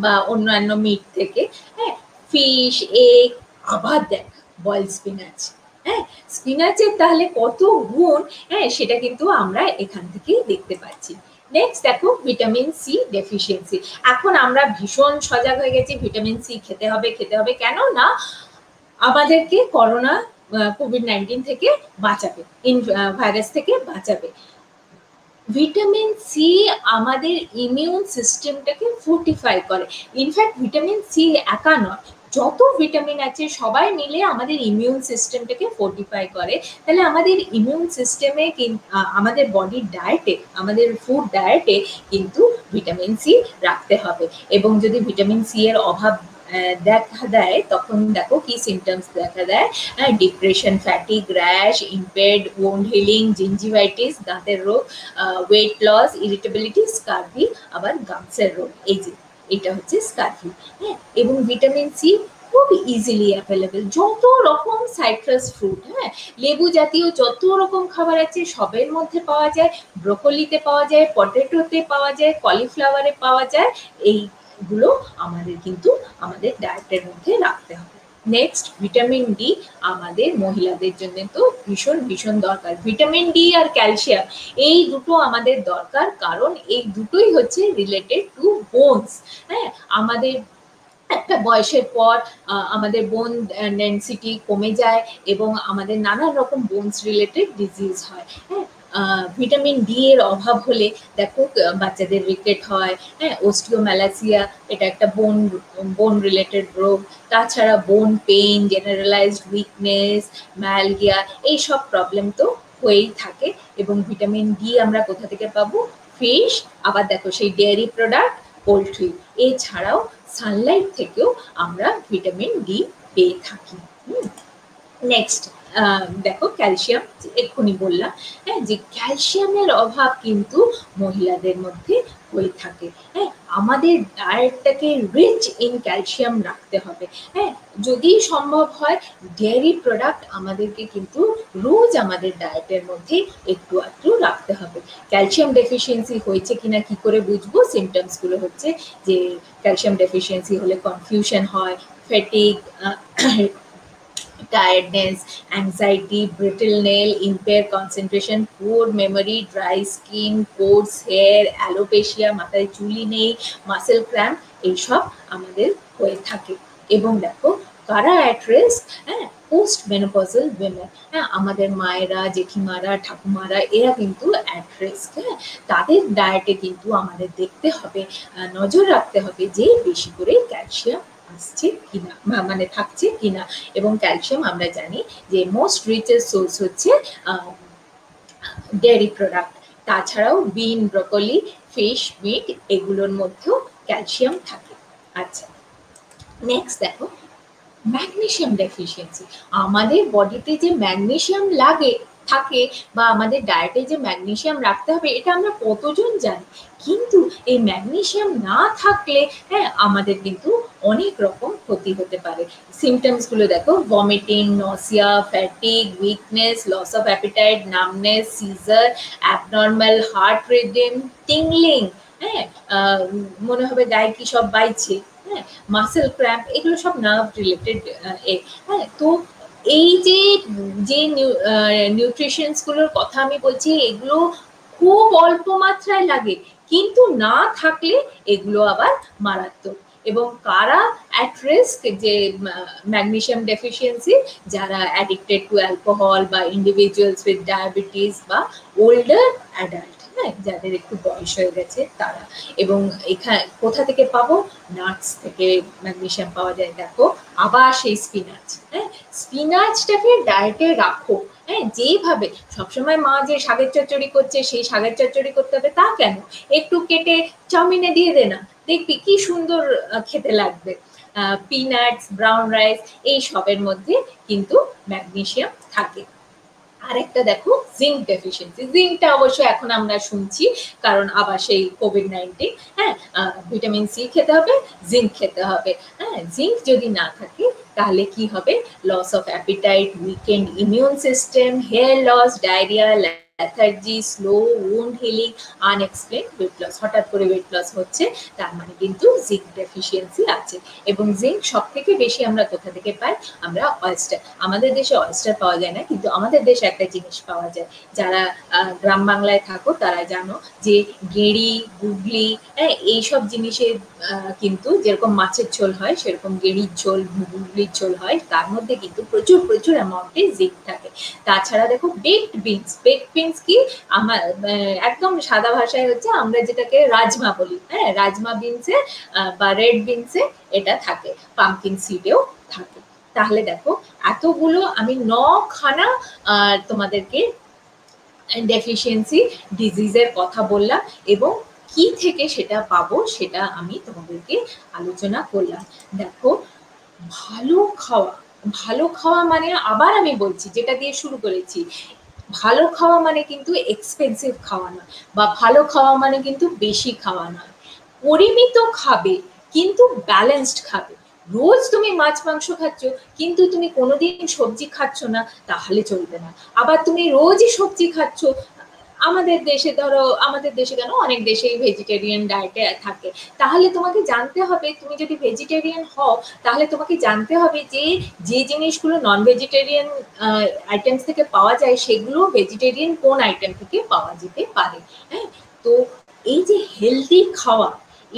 বা অন্যান্য মিট থেকে। হ্যাঁ ফিশ এগ আবার দেখ বয়েল স্পিনাচ হ্যাঁ স্পিনাচের তাহলে কত গুণ? হ্যাঁ সেটা কিন্তু আমরা এখান থেকেই দেখতে পাচ্ছি। নেক্সট দেখো ভিটামিন সি ডেফিসিয়েন্সি এখন আমরা ভীষণ সজাগ হয়ে গেছি ভিটামিন সি খেতে হবে খেতে হবে। কেন না আমাদেরকে করোনা কোভিড নাইন্টিন থেকে বাঁচাবে ইন ভাইরাস থেকে বাঁচাবে। ভিটামিন সি আমাদের ইমিউন সিস্টেমটাকে ফোর্টিফাই করে। ইনফ্যাক্ট ভিটামিন সি একা নয় যত ভিটামিন আছে, সবাই মিলে আমাদের ইমিউন সিস্টেমটাকে ফোর্টিফাই করে। তাহলে আমাদের ইমিউন সিস্টেমে আমাদের বডির ডায়েটে আমাদের ফুড ডায়েটে কিন্তু ভিটামিন সি রাখতে হবে। এবং যদি ভিটামিন সি এর অভাব দেখা দেয়, তখন দেখো কি সিমটমস দেখা দেয়? Depression fatigue rash impaired wound healing gingivitis দাঁতের রোগ ওয়েট লস ইরিটেবিলিটি স্কার্ভি আবার গামসের রোগ। এই যে এটা হচ্ছে স্কার্ভি হ্যাঁ? এবং ভিটামিন সি খুব ইজিলি অ্যাভেলেবেল যত রকম সাইট্রাস ফ্রুট হ্যাঁ? লেবু জাতীয় যত রকম খাবার আছে, সবের মধ্যে পাওয়া যায়, ব্রোকলিতে পাওয়া যায়, পটেটোতে পাওয়া যায় কলিফ্লাওয়ারে পাওয়া যায়, এইগুলো আমাদের কিন্তু আমাদের ডায়েটের মধ্যে রাখতে হবে। নেক্সট ভিটামিন ডি আমাদের মহিলাদের জন্য তো ভীষণ ভীষণ দরকার। ভিটামিন ডি আর ক্যালসিয়াম এই দুটো আমাদের দরকার, কারণ এই দুটোই হচ্ছে রিলেটেড টু বোনস হ্যাঁ আমাদের একটা বয়সের পর আমাদের বোন ডেন্সিটি কমে যায় এবং আমাদের নানান রকম বোনস রিলেটেড ডিজিজ হয়। হ্যাঁ ভিটামিন ডি এর অভাব হলে দেখো বাচ্চাদের রিকেট হয় হ্যাঁ ওস্টিওম্যালাসিয়া এটা একটা বোন বোন রিলেটেড রোগ, তাছাড়া বোন পেইন জেনারেলাইজড উইকনেস ম্যালগিয়া এই সব প্রবলেম তো হয়েই থাকে এবং ভিটামিন ডি আমরা কোথা থেকে পাবো? ফিশ আবার দেখো সেই ডেয়ারি প্রোডাক্ট পোলট্রি এছাড়াও সানলাইট থেকেও আমরা ভিটামিন ডি পেয়ে থাকি। নেক্সট দেখো ক্যালসিয়াম এক্ষুনি বললাম হ্যাঁ যে ক্যালসিয়ামের অভাব কিন্তু মহিলাদের মধ্যে হয়ে থাকে। হ্যাঁ আমাদের ডায়েটটাকে রিচ ইন ক্যালসিয়াম রাখতে হবে। হ্যাঁ যদি সম্ভব হয় ডেয়ারি প্রোডাক্ট আমাদেরকে কিন্তু রোজ আমাদের ডায়েটের মধ্যে একটু একটু রাখতে হবে। ক্যালসিয়াম ডেফিসিয়েন্সি হয়েছে কিনা কি করে বুঝব? সিমটমসগুলো হচ্ছে যে ক্যালসিয়াম ডেফিসিয়েন্সি হলে কনফিউশন হয় ফেটিক tiredness, anxiety, brittle nail, impaired concentration, poor memory, dry skin, coarse hair, alopecia, মাথায় চুলি নেই মাসেল ক্র্যাম্প এইসব আমাদের হয়ে থাকে। এবং দেখো কারা অ্যাট রিস্ক হ্যাঁ পোস্ট মেনোপজাল উইমেন হ্যাঁ আমাদের মায়েরা জেঠিমারা ঠাকুমারা এরা কিন্তু অ্যাট রিস্ক হ্যাঁ তাদের ডায়েটে কিন্তু আমাদের দেখতে হবে নজর রাখতে হবে যে বেশি করে ক্যালসিয়াম আসছে কিনা মানে থাকছে কিনা এবং ক্যালসিয়াম আমরা জানি যে মোস্ট রিচেস্ট সোর্স হচ্ছে ডেয়ারি প্রোডাক্ট তাছাড়াও বিন ব্রকলি ফিশ মিট এগুলোর মধ্যেও ক্যালসিয়াম থাকে। আচ্ছা নেক্সট দেখো ম্যাগনেশিয়াম ডেফিসিয়েন্সি আমাদের বডিতে যে ম্যাগনেশিয়াম লাগে থাকে বা আমাদের ডায়েটে যে ম্যাগনেশিয়াম রাখতে হবে, এটা আমরা কতজন জানি। কিন্তু এই ম্যাগনেশিয়াম না থাকলে হ্যাঁ আমাদের কিন্তু অনেক রকম ক্ষতি হতে পারে। সিমটমসগুলো দেখো vomiting nausea fatigue weakness loss of appetite numbness seizure abnormal heart rhythm tingling হ্যাঁ মনে হবে গায়ে কি সব বাইছে হ্যাঁ মাসেল ক্র্যাম্প এগুলো সব নার্ভ রিলেটেড এ হ্যাঁ তো এই যে যে নিউট্রিশনসগুলোর কথা আমি বলছি, এগুলো খুব অল্প মাত্রায় লাগে। কিন্তু না থাকলে এগুলো আবার মারাত্মক। এবং কারা অ্যাট রিস্ক যে ম্যাগনেশিয়াম ডেফিসিয়েন্সি যারা অ্যাডিক্টেড টু অ্যালকোহল বা ইন্ডিভিজুয়ালস উইথ ডায়াবেটিস বা ওল্ডার অ্যাডাল্ট হ্যাঁ যাদের একটু বয়স হয়ে গেছে তারা। এবং এখানে কোথা থেকে পাবো? নাটস থেকে ম্যাগনেশিয়াম পাওয়া যায়, দেখো। আবার সেই স্পিনাচ হ্যাঁ? স্পিনাচটাকে ডায়েটে রাখো হ্যাঁ? যেভাবে সবসময় মা যে শাকের চচ্চড়ি করছে, সেই শাকের চচ্চড়ি করতে হবে, তা কেন? একটু কেটে চাউমিনে দিয়ে দে না। দেখবি কি সুন্দর খেতে লাগবে। পিনাটস ব্রাউন রাইস এই সবের মধ্যে কিন্তু ম্যাগনেশিয়াম থাকে। আরেকটা দেখো জিঙ্ক ডেফিসিয়েন্সি জিঙ্কটা অবশ্য এখন আমরা শুনছি, কারণ আবার সেই কোভিড নাইন্টিন হ্যাঁ ভিটামিন সি খেতে হবে জিঙ্ক খেতে হবে। হ্যাঁ জিঙ্ক যদি না থাকে, তাহলে কি হবে? Loss of appetite weakened immune system hair loss diarrhoea lethargy slow wound healing unexplained weight loss হঠাৎ করে ওয়েট লস হচ্ছে, তার মানে কিন্তু জিঙ্ক ডেফিসিয়েন্সি আছে এবং জিঙ্ক সব থেকে বেশি আমরা কোথা থেকে পাই? আমরা অয়েস্টার আমাদের দেশে অয়েস্টার পাওয়া যায় না, কিন্তু আমাদের দেশে একটা জিনিস পাওয়া যায়। যারা গ্রাম বাংলায় থাকো, তারা জানো যে গেঁড়ি, গুগলি হ্যাঁ এইসব জিনিসের কিন্তু যেরকম মাছের ঝোল হয়, সেরকম গেঁড়ির ঝোল, গুগলির ঝোল হয়, তার মধ্যে কিন্তু প্রচুর প্রচুর অ্যামাউন্টে জিঙ্ক থাকে। তাছাড়া দেখো বেকড বিনস বেকড বিনস কি? আমার একদম সাদা ভাষায় হচ্ছে আমরা যেটাকে রাজমা বলি। হ্যাঁ রাজমা বিনসে বা রেড বিনসে এটা থাকে পামকিন সিডেও থাকে। তাহলে দেখো, এতগুলো আমি নখানা তোমাদেরকে ডেফিসিয়েন্সি ডিজিজের কথা বললাম এবং কি থেকে সেটা পাবো সেটা আমি তোমাদেরকে আলোচনা করলাম। দেখো, ভালো খাওয়া ভালো খাওয়া মানে আবার আমি বলছি, যেটা দিয়ে শুরু করেছি ভালো খাওয়া মানে কিন্তু এক্সপেন্সিভ খাওয়া নয়, বা ভালো খাওয়া মানে কিন্তু বেশি খাওয়া নয়। পরিমিত খাবে, কিন্তু ব্যালেন্সড খাবে। রোজ তুমি মাছ, মাংস খাচ্ছ, কিন্তু তুমি কোনোদিন সবজি খাচ্ছ না, তাহলে চলবে না। আবার তুমি রোজই সবজি খাচ্ছ আমাদের দেশে ধরো, আমাদের দেশে কেন অনেক দেশেই ভেজিটেরিয়ান ডায়েটে থাকে। তাহলে তোমাকে জানতে হবে, তুমি যদি ভেজিটেরিয়ান হও, তাহলে তোমাকে জানতে হবে যে যে জিনিসগুলো নন ভেজিটেরিয়ান আইটেমস থেকে পাওয়া যায়, সেগুলো ভেজিটেরিয়ান কোন আইটেম থেকে পাওয়া যেতে পারে। হ্যাঁ তো এই যে হেলদি খাওয়া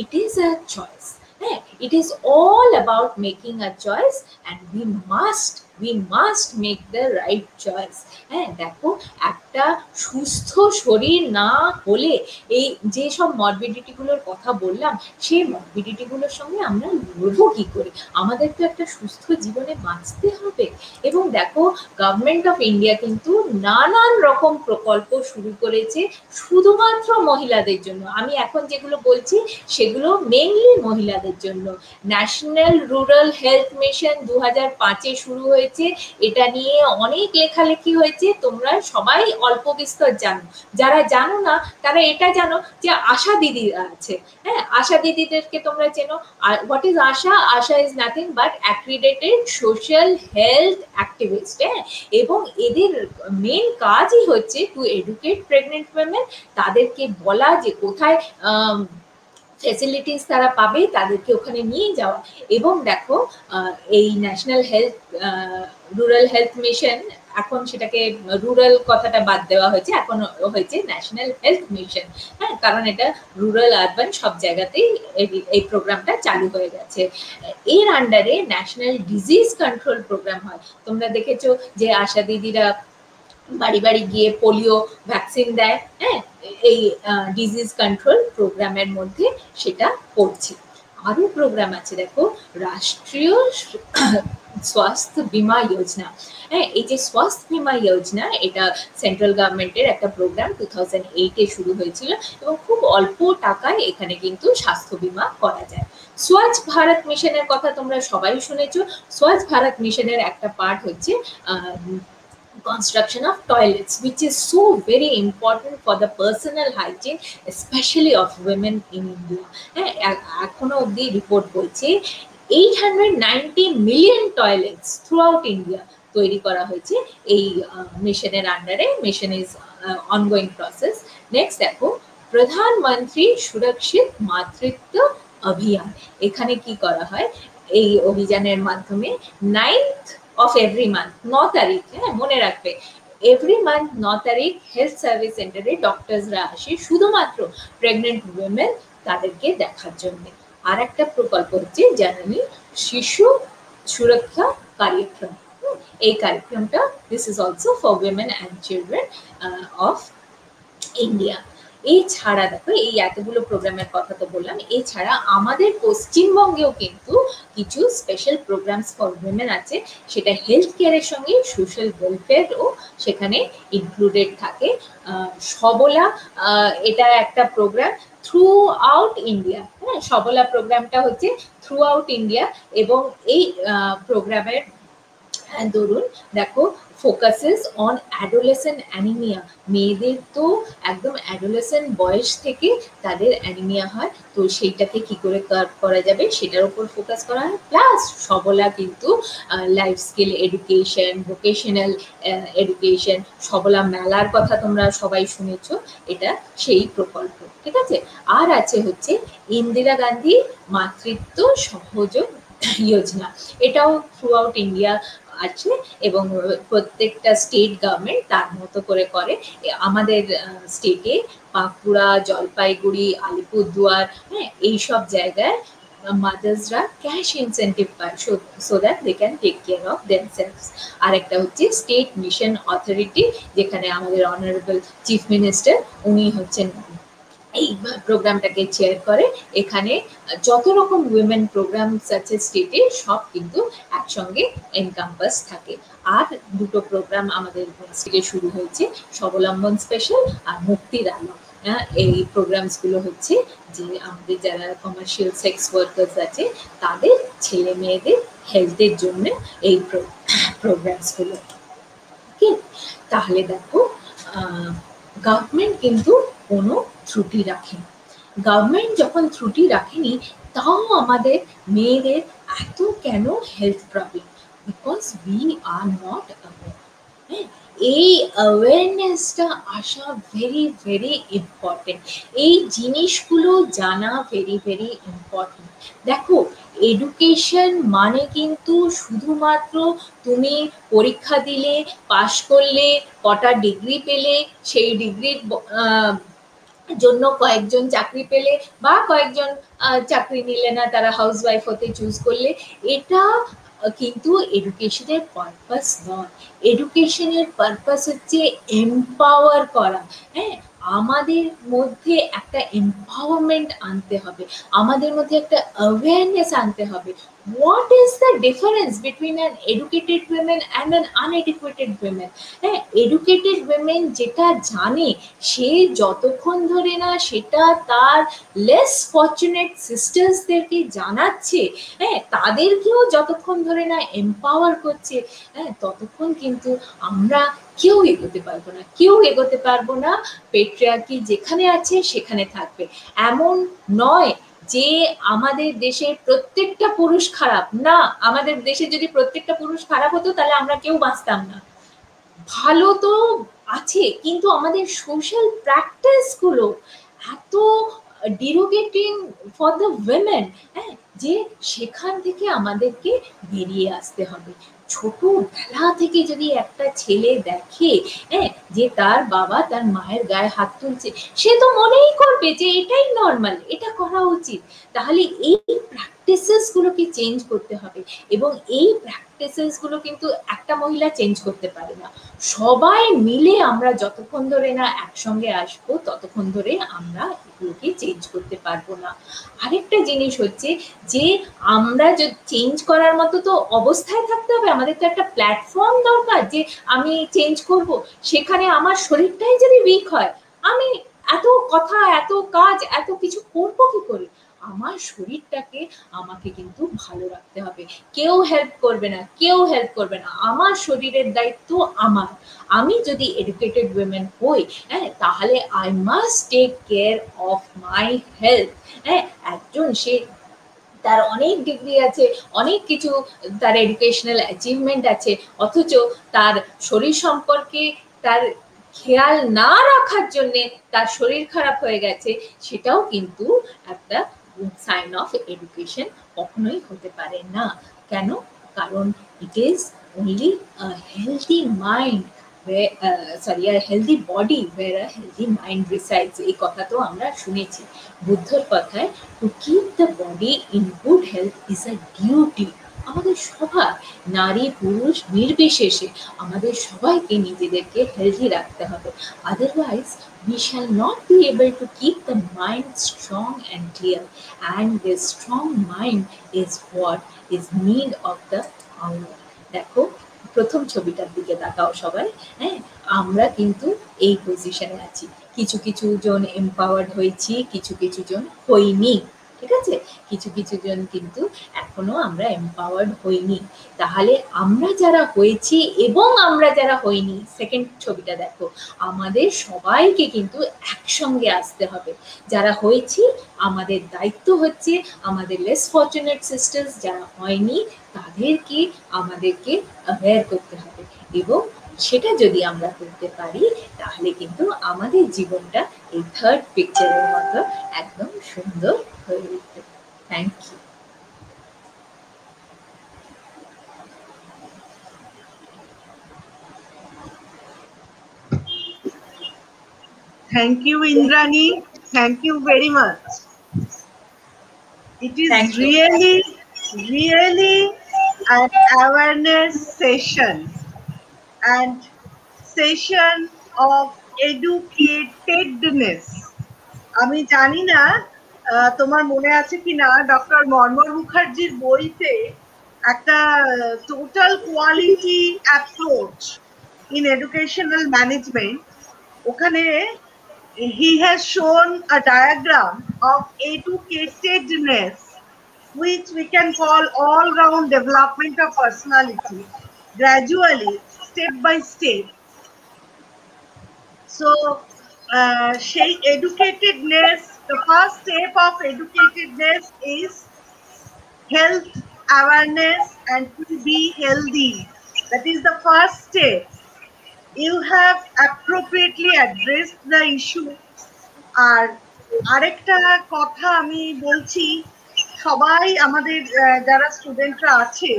ইট ইজ আ চয়েস হ্যাঁ it is all about making a choice and we must we must make the right choice হ্যাঁ দেখো, একটা সুস্থ শরীর না হলে এই যেসব মরবিডিটিগুলোর কথা বললাম, সেই মরবিডিটিগুলোর সঙ্গে আমরা লড়বো কী করে? আমাদের তো একটা সুস্থ জীবনে বাঁচতে হবে। এবং দেখো গভর্নমেন্ট অফ ইন্ডিয়া কিন্তু নানান রকম প্রকল্প শুরু করেছে শুধুমাত্র মহিলাদের জন্য। আমি এখন যেগুলো বলছি, সেগুলো মেনলি মহিলাদের জন্য। ন্যাশনাল রুরাল হেলথ মিশন দু হাজার পাঁচে শুরু হয়েছে। হয়েছে, এটা নিয়ে অনেক লেখালেখি হয়েছে, তোমরা সবাই অল্প বিস্তর জানো। যারা জানো না, তারা এটা জানো যে আশা দিদি আছে। হ্যাঁ আশা দিদিদেরকে তোমরা চেনো। What is ASHA? ASHA is nothing but accredited social health activist হ্যাঁ? এবং এদের মেন কাজই হচ্ছে টু এডুকেট প্রেগনেন্ট উইমেন তাদেরকে বলা যে কোথায় ফেসিলিটিস তারা পাবে, তাদেরকে ওখানে নিয়ে যাওয়া। এবং দেখো এই national health rural health mission এখন সেটাকে রুরাল কথাটা বাদ দেওয়া হয়েছে, এখন হয়েছে ন্যাশনাল হেলথ মিশন হ্যাঁ কারণ এটা রুরাল আরবান সব জায়গাতেই এই প্রোগ্রামটা চালু হয়ে গেছে। এর আন্ডারে ন্যাশনাল ডিজিজ কন্ট্রোল প্রোগ্রাম হয়। তোমরা দেখেছ যে আশা দিদিরা বাড়ি বাড়ি গিয়ে পোলিও ভ্যাকসিন দেয় হ্যাঁ? এই ডিজিজ কন্ট্রোল প্রোগ্রামের মধ্যে সেটা পড়ছে আরও প্রোগ্রাম আছে, দেখো, রাষ্ট্রীয় স্বাস্থ্য বিমা যোজনা। হ্যাঁ এই যে স্বাস্থ্য বিমা যোজনা, এটা সেন্ট্রাল গভর্নমেন্টের একটা প্রোগ্রাম টু থাউজেন্ড এইটে শুরু হয়েছিল এবং খুব অল্প টাকায় এখানে কিন্তু স্বাস্থ্য বিমা করা যায়। স্বচ্ছ ভারত মিশনের কথা তোমরা সবাই শুনেছো। স্বচ্ছ ভারত মিশনের একটা পার্ট হচ্ছে construction of toilets, which is so very important for the personal hygiene, especially of women in india. হ্যাঁ এখনও অব্দি রিপোর্ট বলছে eight hundred ninety million toilets throughout India তৈরি করা হয়েছে এই মিশনের আন্ডারে mission is ongoing process next দেখো, প্রধানমন্ত্রী সুরক্ষিত মাতৃত্ব অভিযান। এখানে কি করা হয়? এই অভিযানের মাধ্যমে নাইন্থ অফ এভরি মান্থ ন তারিখ হ্যাঁ মনে রাখবে এভরি মান্থ ন তারিখ হেলথ সার্ভিস সেন্টারে ডক্টরসরা আসে শুধুমাত্র প্রেগনেন্ট উইমেন তাদেরকে দেখার জন্য। আর একটা প্রকল্প হচ্ছে জানানি শিশু সুরক্ষা কার্যক্রম। এই কার্যক্রমটা this is also for women and children of India এছাড়া দেখো, এই এতগুলো প্রোগ্রামের কথা তো বললাম, এছাড়া আমাদের পশ্চিমবঙ্গেও কিন্তু কিছু স্পেশাল প্রোগ্রামস ফর উইমেন আছে। সেটা হেলথ কেয়ারের সঙ্গে সোশ্যাল ওয়েলফেয়ারও সেখানে ইনক্লুডেড থাকে। সবলা এটা একটা প্রোগ্রাম থ্রু আউট ইন্ডিয়া হ্যাঁ? সবলা প্রোগ্রামটা হচ্ছে থ্রু আউট ইন্ডিয়া এবং এই প্রোগ্রামের ধরুন, দেখো ফোকাসেস অন অ্যাডোলেসেন্ট অ্যানিমিয়া মেয়েদের তো একদম অ্যাডোলেসেন্ট বয়স থেকে তাদের অ্যানিমিয়া হয়। তো সেইটাকে কি করে করা যাবে? সেটার উপর ফোকাস করা হয়। প্লাস সবলা কিন্তু life skill education vocational education Sabla মেলার কথা তোমরা সবাই শুনেছ। এটা সেই প্রকল্প, ঠিক আছে? আর আছে হচ্ছে ইন্দিরা গান্ধী মাতৃত্ব সহযোগ যোজনা। এটাও থ্রু আউট ইন্ডিয়া আছে এবং প্রত্যেকটা স্টেট গভর্নমেন্ট তার মতো করে করে। আমাদের স্টেটে বাঁকুড়া, জলপাইগুড়ি, আলিপুরদুয়ার হ্যাঁ এইসব জায়গায় মাদার্সরা ক্যাশ ইনসেন্টিভ পায়। So that they can take care of themselves আর একটা হচ্ছে স্টেট মিশন অথরিটি যেখানে আমাদের অনারেবল চিফ মিনিস্টার উনি হচ্ছেন এই প্রোগ্রামটাকে চেয়ার করে। এখানে যত রকম উইমেন প্রোগ্রামস আছে স্টেটে সব কিন্তু একসঙ্গে এনকাম্পাস থাকে। আর দুটো প্রোগ্রাম আমাদের থেকে শুরু হয়েছে, স্বাবলম্বন স্পেশাল আর মুক্তির আলো। এই প্রোগ্রামসগুলো হচ্ছে যে আমাদের যারা কমার্শিয়াল সেক্স ওয়ার্কার্স আছে, তাদের ছেলে মেয়েদের হেলথের জন্য এই প্রোগ্রামসগুলো [COUGHS] তাহলে দেখো গভর্নমেন্ট কিন্তু কোনো ত্রুটি রাখেনি গভর্নমেন্ট যখন ত্রুটি রাখেনি, তাও আমাদের মেয়েদের এত কেন health problem because we are not হ্যাঁ? এই অ্যাওয়ারনেসটা আসা ভেরি ভেরি ইম্পর্টেন্ট এই জিনিসগুলো জানা ভেরি ভেরি ইম্পর্টেন্ট দেখো এডুকেশন মানে কিন্তু শুধুমাত্র তুমি পরীক্ষা দিলে পাশ করলে, কটা ডিগ্রি পেলে, সেই ডিগ্রির জন্য কয়েকজন চাকরি পেলে বা কয়েকজন চাকরি নিলে না, তারা হাউস ওয়াইফ হতে চুজ করলে, এটা কিন্তু এডুকেশনের পারপাস নয়। এডুকেশনের পারপাস হচ্ছে এম্পাওয়ার করা। হ্যাঁ আমাদের মধ্যে একটা এম্পাওয়ারমেন্ট আনতে হবে। আমাদের মধ্যে একটা অ্যাওয়ারনেস আনতে হবে। What is the difference between an educated woman and an uneducated woman হ্যাঁ এডুকেটেড women যেটা জানে, সে যতক্ষণ ধরে না সেটা তার লেস ফর্চুনেট সিস্টার্সদেরকে জানাচ্ছে হ্যাঁ তাদেরকেও যতক্ষণ ধরে না এম্পাওয়ার করছে হ্যাঁ ততক্ষণ কিন্তু আমরা কেউ এগোতে পারব না, কেউ এগোতে পারব না পেট্রিয়ার্কি যেখানে আছে সেখানে থাকবে। এমন নয় যে আমাদের দেশে প্রত্যেকটা পুরুষ খারাপ, না, আমাদের দেশে যদি প্রত্যেকটা পুরুষ খারাপ হতো, তাহলে আমরা কেউ বাঁচতাম না। ভালো তো আছে, কিন্তু আমাদের সোশ্যাল প্র্যাকটিসগুলো এত ডিরোগেটিং ফর দ্য উইমেন হ্যাঁ যে সেখান থেকে আমাদেরকে বেরিয়ে আসতে হবে। ছোটবেলা থেকে যদি একটা ছেলে দেখে হ্যাঁ যে তার বাবা তার মায়ের গায়ে হাত তুলছে, সে তো মনেই করবে যে এটাই নর্মাল এটা করা উচিত। তাহলে এই প্র্যাকটিসেস গুলোকে চেঞ্জ করতে হবে এবং এই প্র্যাকটিসেসগুলো কিন্তু একটা মহিলা চেঞ্জ করতে পারে না। সবাই মিলে আমরা যতক্ষণ ধরে না একসঙ্গে আসব, ততক্ষণ ধরে আমরা এগুলোকে চেঞ্জ করতে পারব না। আরেকটা জিনিস হচ্ছে যে আমরা চেঞ্জ করার মতো তো অবস্থায় থাকতে হবে আমাদের তো একটা প্ল্যাটফর্ম দরকার যে আমি চেঞ্জ করব। সেখানে আমার শরীরটাই যদি উইক হয়, আমি এত কথা, এত কাজ, এত কিছু করব কি করে? আমার শরীরটাকে আমাকে কিন্তু ভালো রাখতে হবে। কেউ হেল্প করবে না, কেউ হেল্প করবে না। আমার শরীরের দায়িত্ব আমার। আমি যদি এডুকেটেড উইমেন হই হ্যাঁ তাহলে I must take care of my health হ্যাঁ একজন সে তার অনেক ডিগ্রি আছে, অনেক কিছু তার এডুকেশনাল অ্যাচিভমেন্ট আছে, অথচ তার শরীর সম্পর্কে তার খেয়াল না রাখার জন্যে তার শরীর খারাপ হয়ে গেছে, সেটাও কিন্তু একটা সাইন অফ এডুকেশন কখনোই হতে পারে না। কেন? কারণ it is only healthy mind sorry R healthy body where a healthy mind resides এই কথা তো আমরা শুনেছি। বুদ্ধর কথায় to keep the body in good health is a duty আমাদের সবার, নারী, পুরুষ, নির্বিশেষে আমাদের সবাইকে নিজেদেরকে হেলদি রাখতে হবে। Otherwise we shall not be able to keep the mind strong and clear. And this strong mind is what? Is need of the hour দেখো প্রথম ছবিটার দিকে তাকাও সবাই হ্যাঁ? আমরা কিন্তু এই পজিশনে আছি। কিছু কিছু জন এম্পাওয়ার্ড হয়েছি, কিছু কিছু জন হইনি। ঠিক আছে? কিছু কিছু জন কিন্তু এখনও আমরা এম্পাওয়ার্ড হইনি। তাহলে আমরা যারা হয়েছি এবং আমরা যারা হইনি সেকেন্ড ছবিটা দেখো, আমাদের সবাইকে কিন্তু একসঙ্গে আসতে হবে। যারা হয়েছি, আমাদের দায়িত্ব হচ্ছে আমাদের লেস ফর্চুনেট সিস্টার্স যারা হয়নি, তাদেরকে, আমাদেরকে অ্যাওয়্যার করতে হবে। এবং সেটা যদি আমরা করতে পারি, তাহলে কিন্তু আমাদের জীবনটা এই থার্ড পিকচারের মতো একদম সুন্দর হয়ে উঠবে thank you Thank you, Indrani. Thank you very much. It is Thank you. really, really an awareness session and session of educatedness. আমি জানি না আহ, তোমার মনে আছে কি না ডক্টর মর্মর মুখার্জির বইতে একটা total quality approach in educational management ওখানে he has shown a diagram of educatedness which we can call all round development of personality gradually step by step so uh, সেই educatedness the first step of educatedness is health awareness and to be healthy that is the first step you have appropriately addressed the issue আর আরেকটা কথা আমি বলছি সবাই আমাদের আহ, যারা স্টুডেন্টরা আছে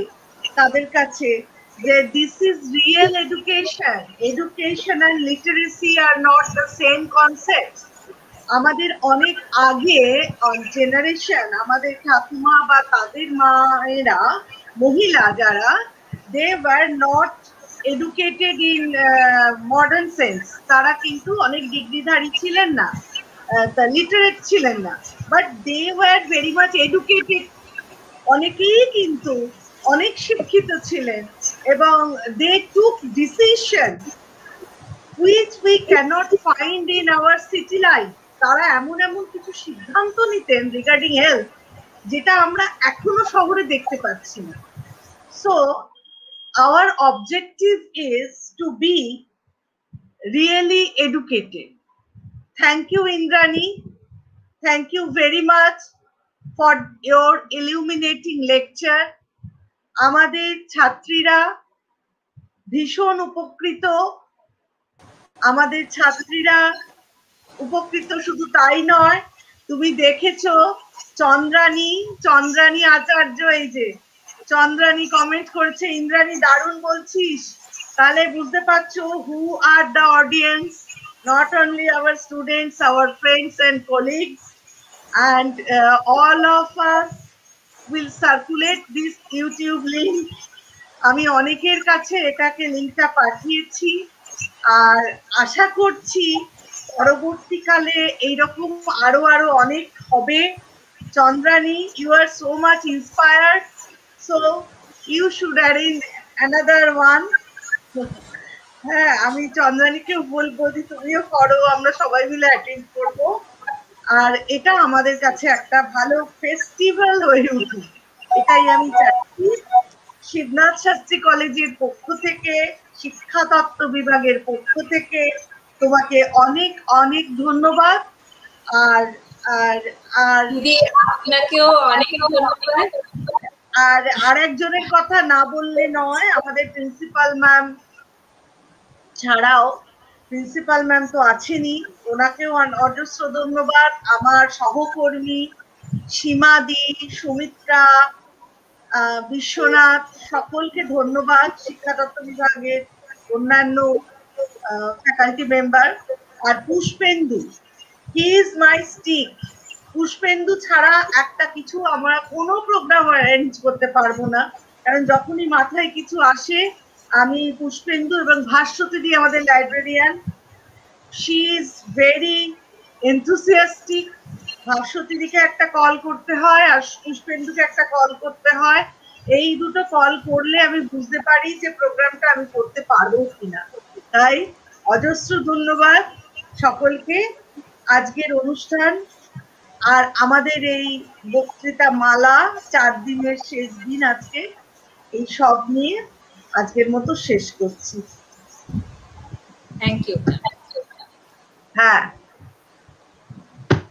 তাদের কাছে যে this is real education education and literacy are not the same concept আমাদের অনেক আগে জেনারেশন আমাদের ঠাকুমা বা তাদের মায়েরা, মহিলা যারা they were not educated in modern sense তারা কিন্তু অনেক ডিগ্রিধারী ছিলেন না লিটারেট ছিলেন না। But they were very much educated অনেকেই কিন্তু অনেক শিক্ষিত ছিলেন এবং they took decision which we cannot find in our city life তারা এমন এমন কিছু সিদ্ধান্ত নিতেন রিগার্ডিং হেলথ যেটা আমরা এখনও শহরে দেখতে পাচ্ছি না। So our objective is to be really educated thank you Indrani thank you very much for your illuminating lecture আমাদের ছাত্রীরা ভীষণ উপকৃত। আমাদের ছাত্রীরা উপকৃত শুধু তাই নয়, তুমি দেখেছ চন্দ্রানী চন্দ্রানী আচার্য এই যে, চন্দ্রানী কমেন্ট করেছে, ইন্দ্রানী, দারুণ বলছিস। তাহলে বুঝতে পারছ who are the audience not only our students our friends and colleagues and all of us will circulate this YouTube link আমি অনেকের কাছে এটাকে লিঙ্কটা পাঠিয়েছি, আর আশা করছি পরবর্তীকালে এইরকম আরও আরও অনেক হবে। Chandrani you are so much inspired so you should arrange another one হ্যাঁ আমি চন্দ্রানীকেও বলব যে তুমিও করো, আমরা সবাই মিলে অ্যাটেন্ড করব। আর এটা আমাদের কাছে একটা ভালো ফেস্টিভ্যাল হয়ে উঠুক এটাই আমি চাইছি শিবনাথ শাস্ত্রী কলেজের পক্ষ থেকে শিক্ষা তত্ত্ব বিভাগের পক্ষ থেকে তোমাকে অনেক অনেক ধন্যবাদ। আর আর আর আপনাকেও অনেক ধন্যবাদ। আর আরেকজনের কথা না বললে নয় আমাদের প্রিন্সিপাল ম্যাম ছাড়াও প্রিন্সিপাল ম্যাম তো আছেনই। ওনাকেও অজস্র ধন্যবাদ। আমার সহকর্মী সীমাদি সুমিত্রা বিশ্বনাথ সকলকে ধন্যবাদ। শিক্ষাতত্ত্ব বিভাগের অন্যান্য faculty member R Pushpendu. He is my stick Pushpendu ছাড়া একটা কিছু আমরা কোনো প্রোগ্রাম অ্যারেঞ্জ করতে পারব না। কারণ যখনই মাথায় কিছু আসে, আমি পুষ্পেন্দু এবং ভাস্বতী দিয়ে আমাদের librarian she is very enthusiastic ভাস্বতীদিকে একটা কল করতে হয় আর পুষ্পেন্দুকে একটা কল করতে হয়। এই দুটো কল করলে আমি বুঝতে পারি যে প্রোগ্রামটা আমি করতে পারব কিনা। তাই অজস্র ধন্যবাদ সকলকে। আজকের অনুষ্ঠান আর আমাদের এই বক্তৃতা মালা চার দিনের শেষ দিন আজকে এই সব নিয়ে আজকের মতো শেষ করছি। থ্যাংক ইউ হ্যাঁ।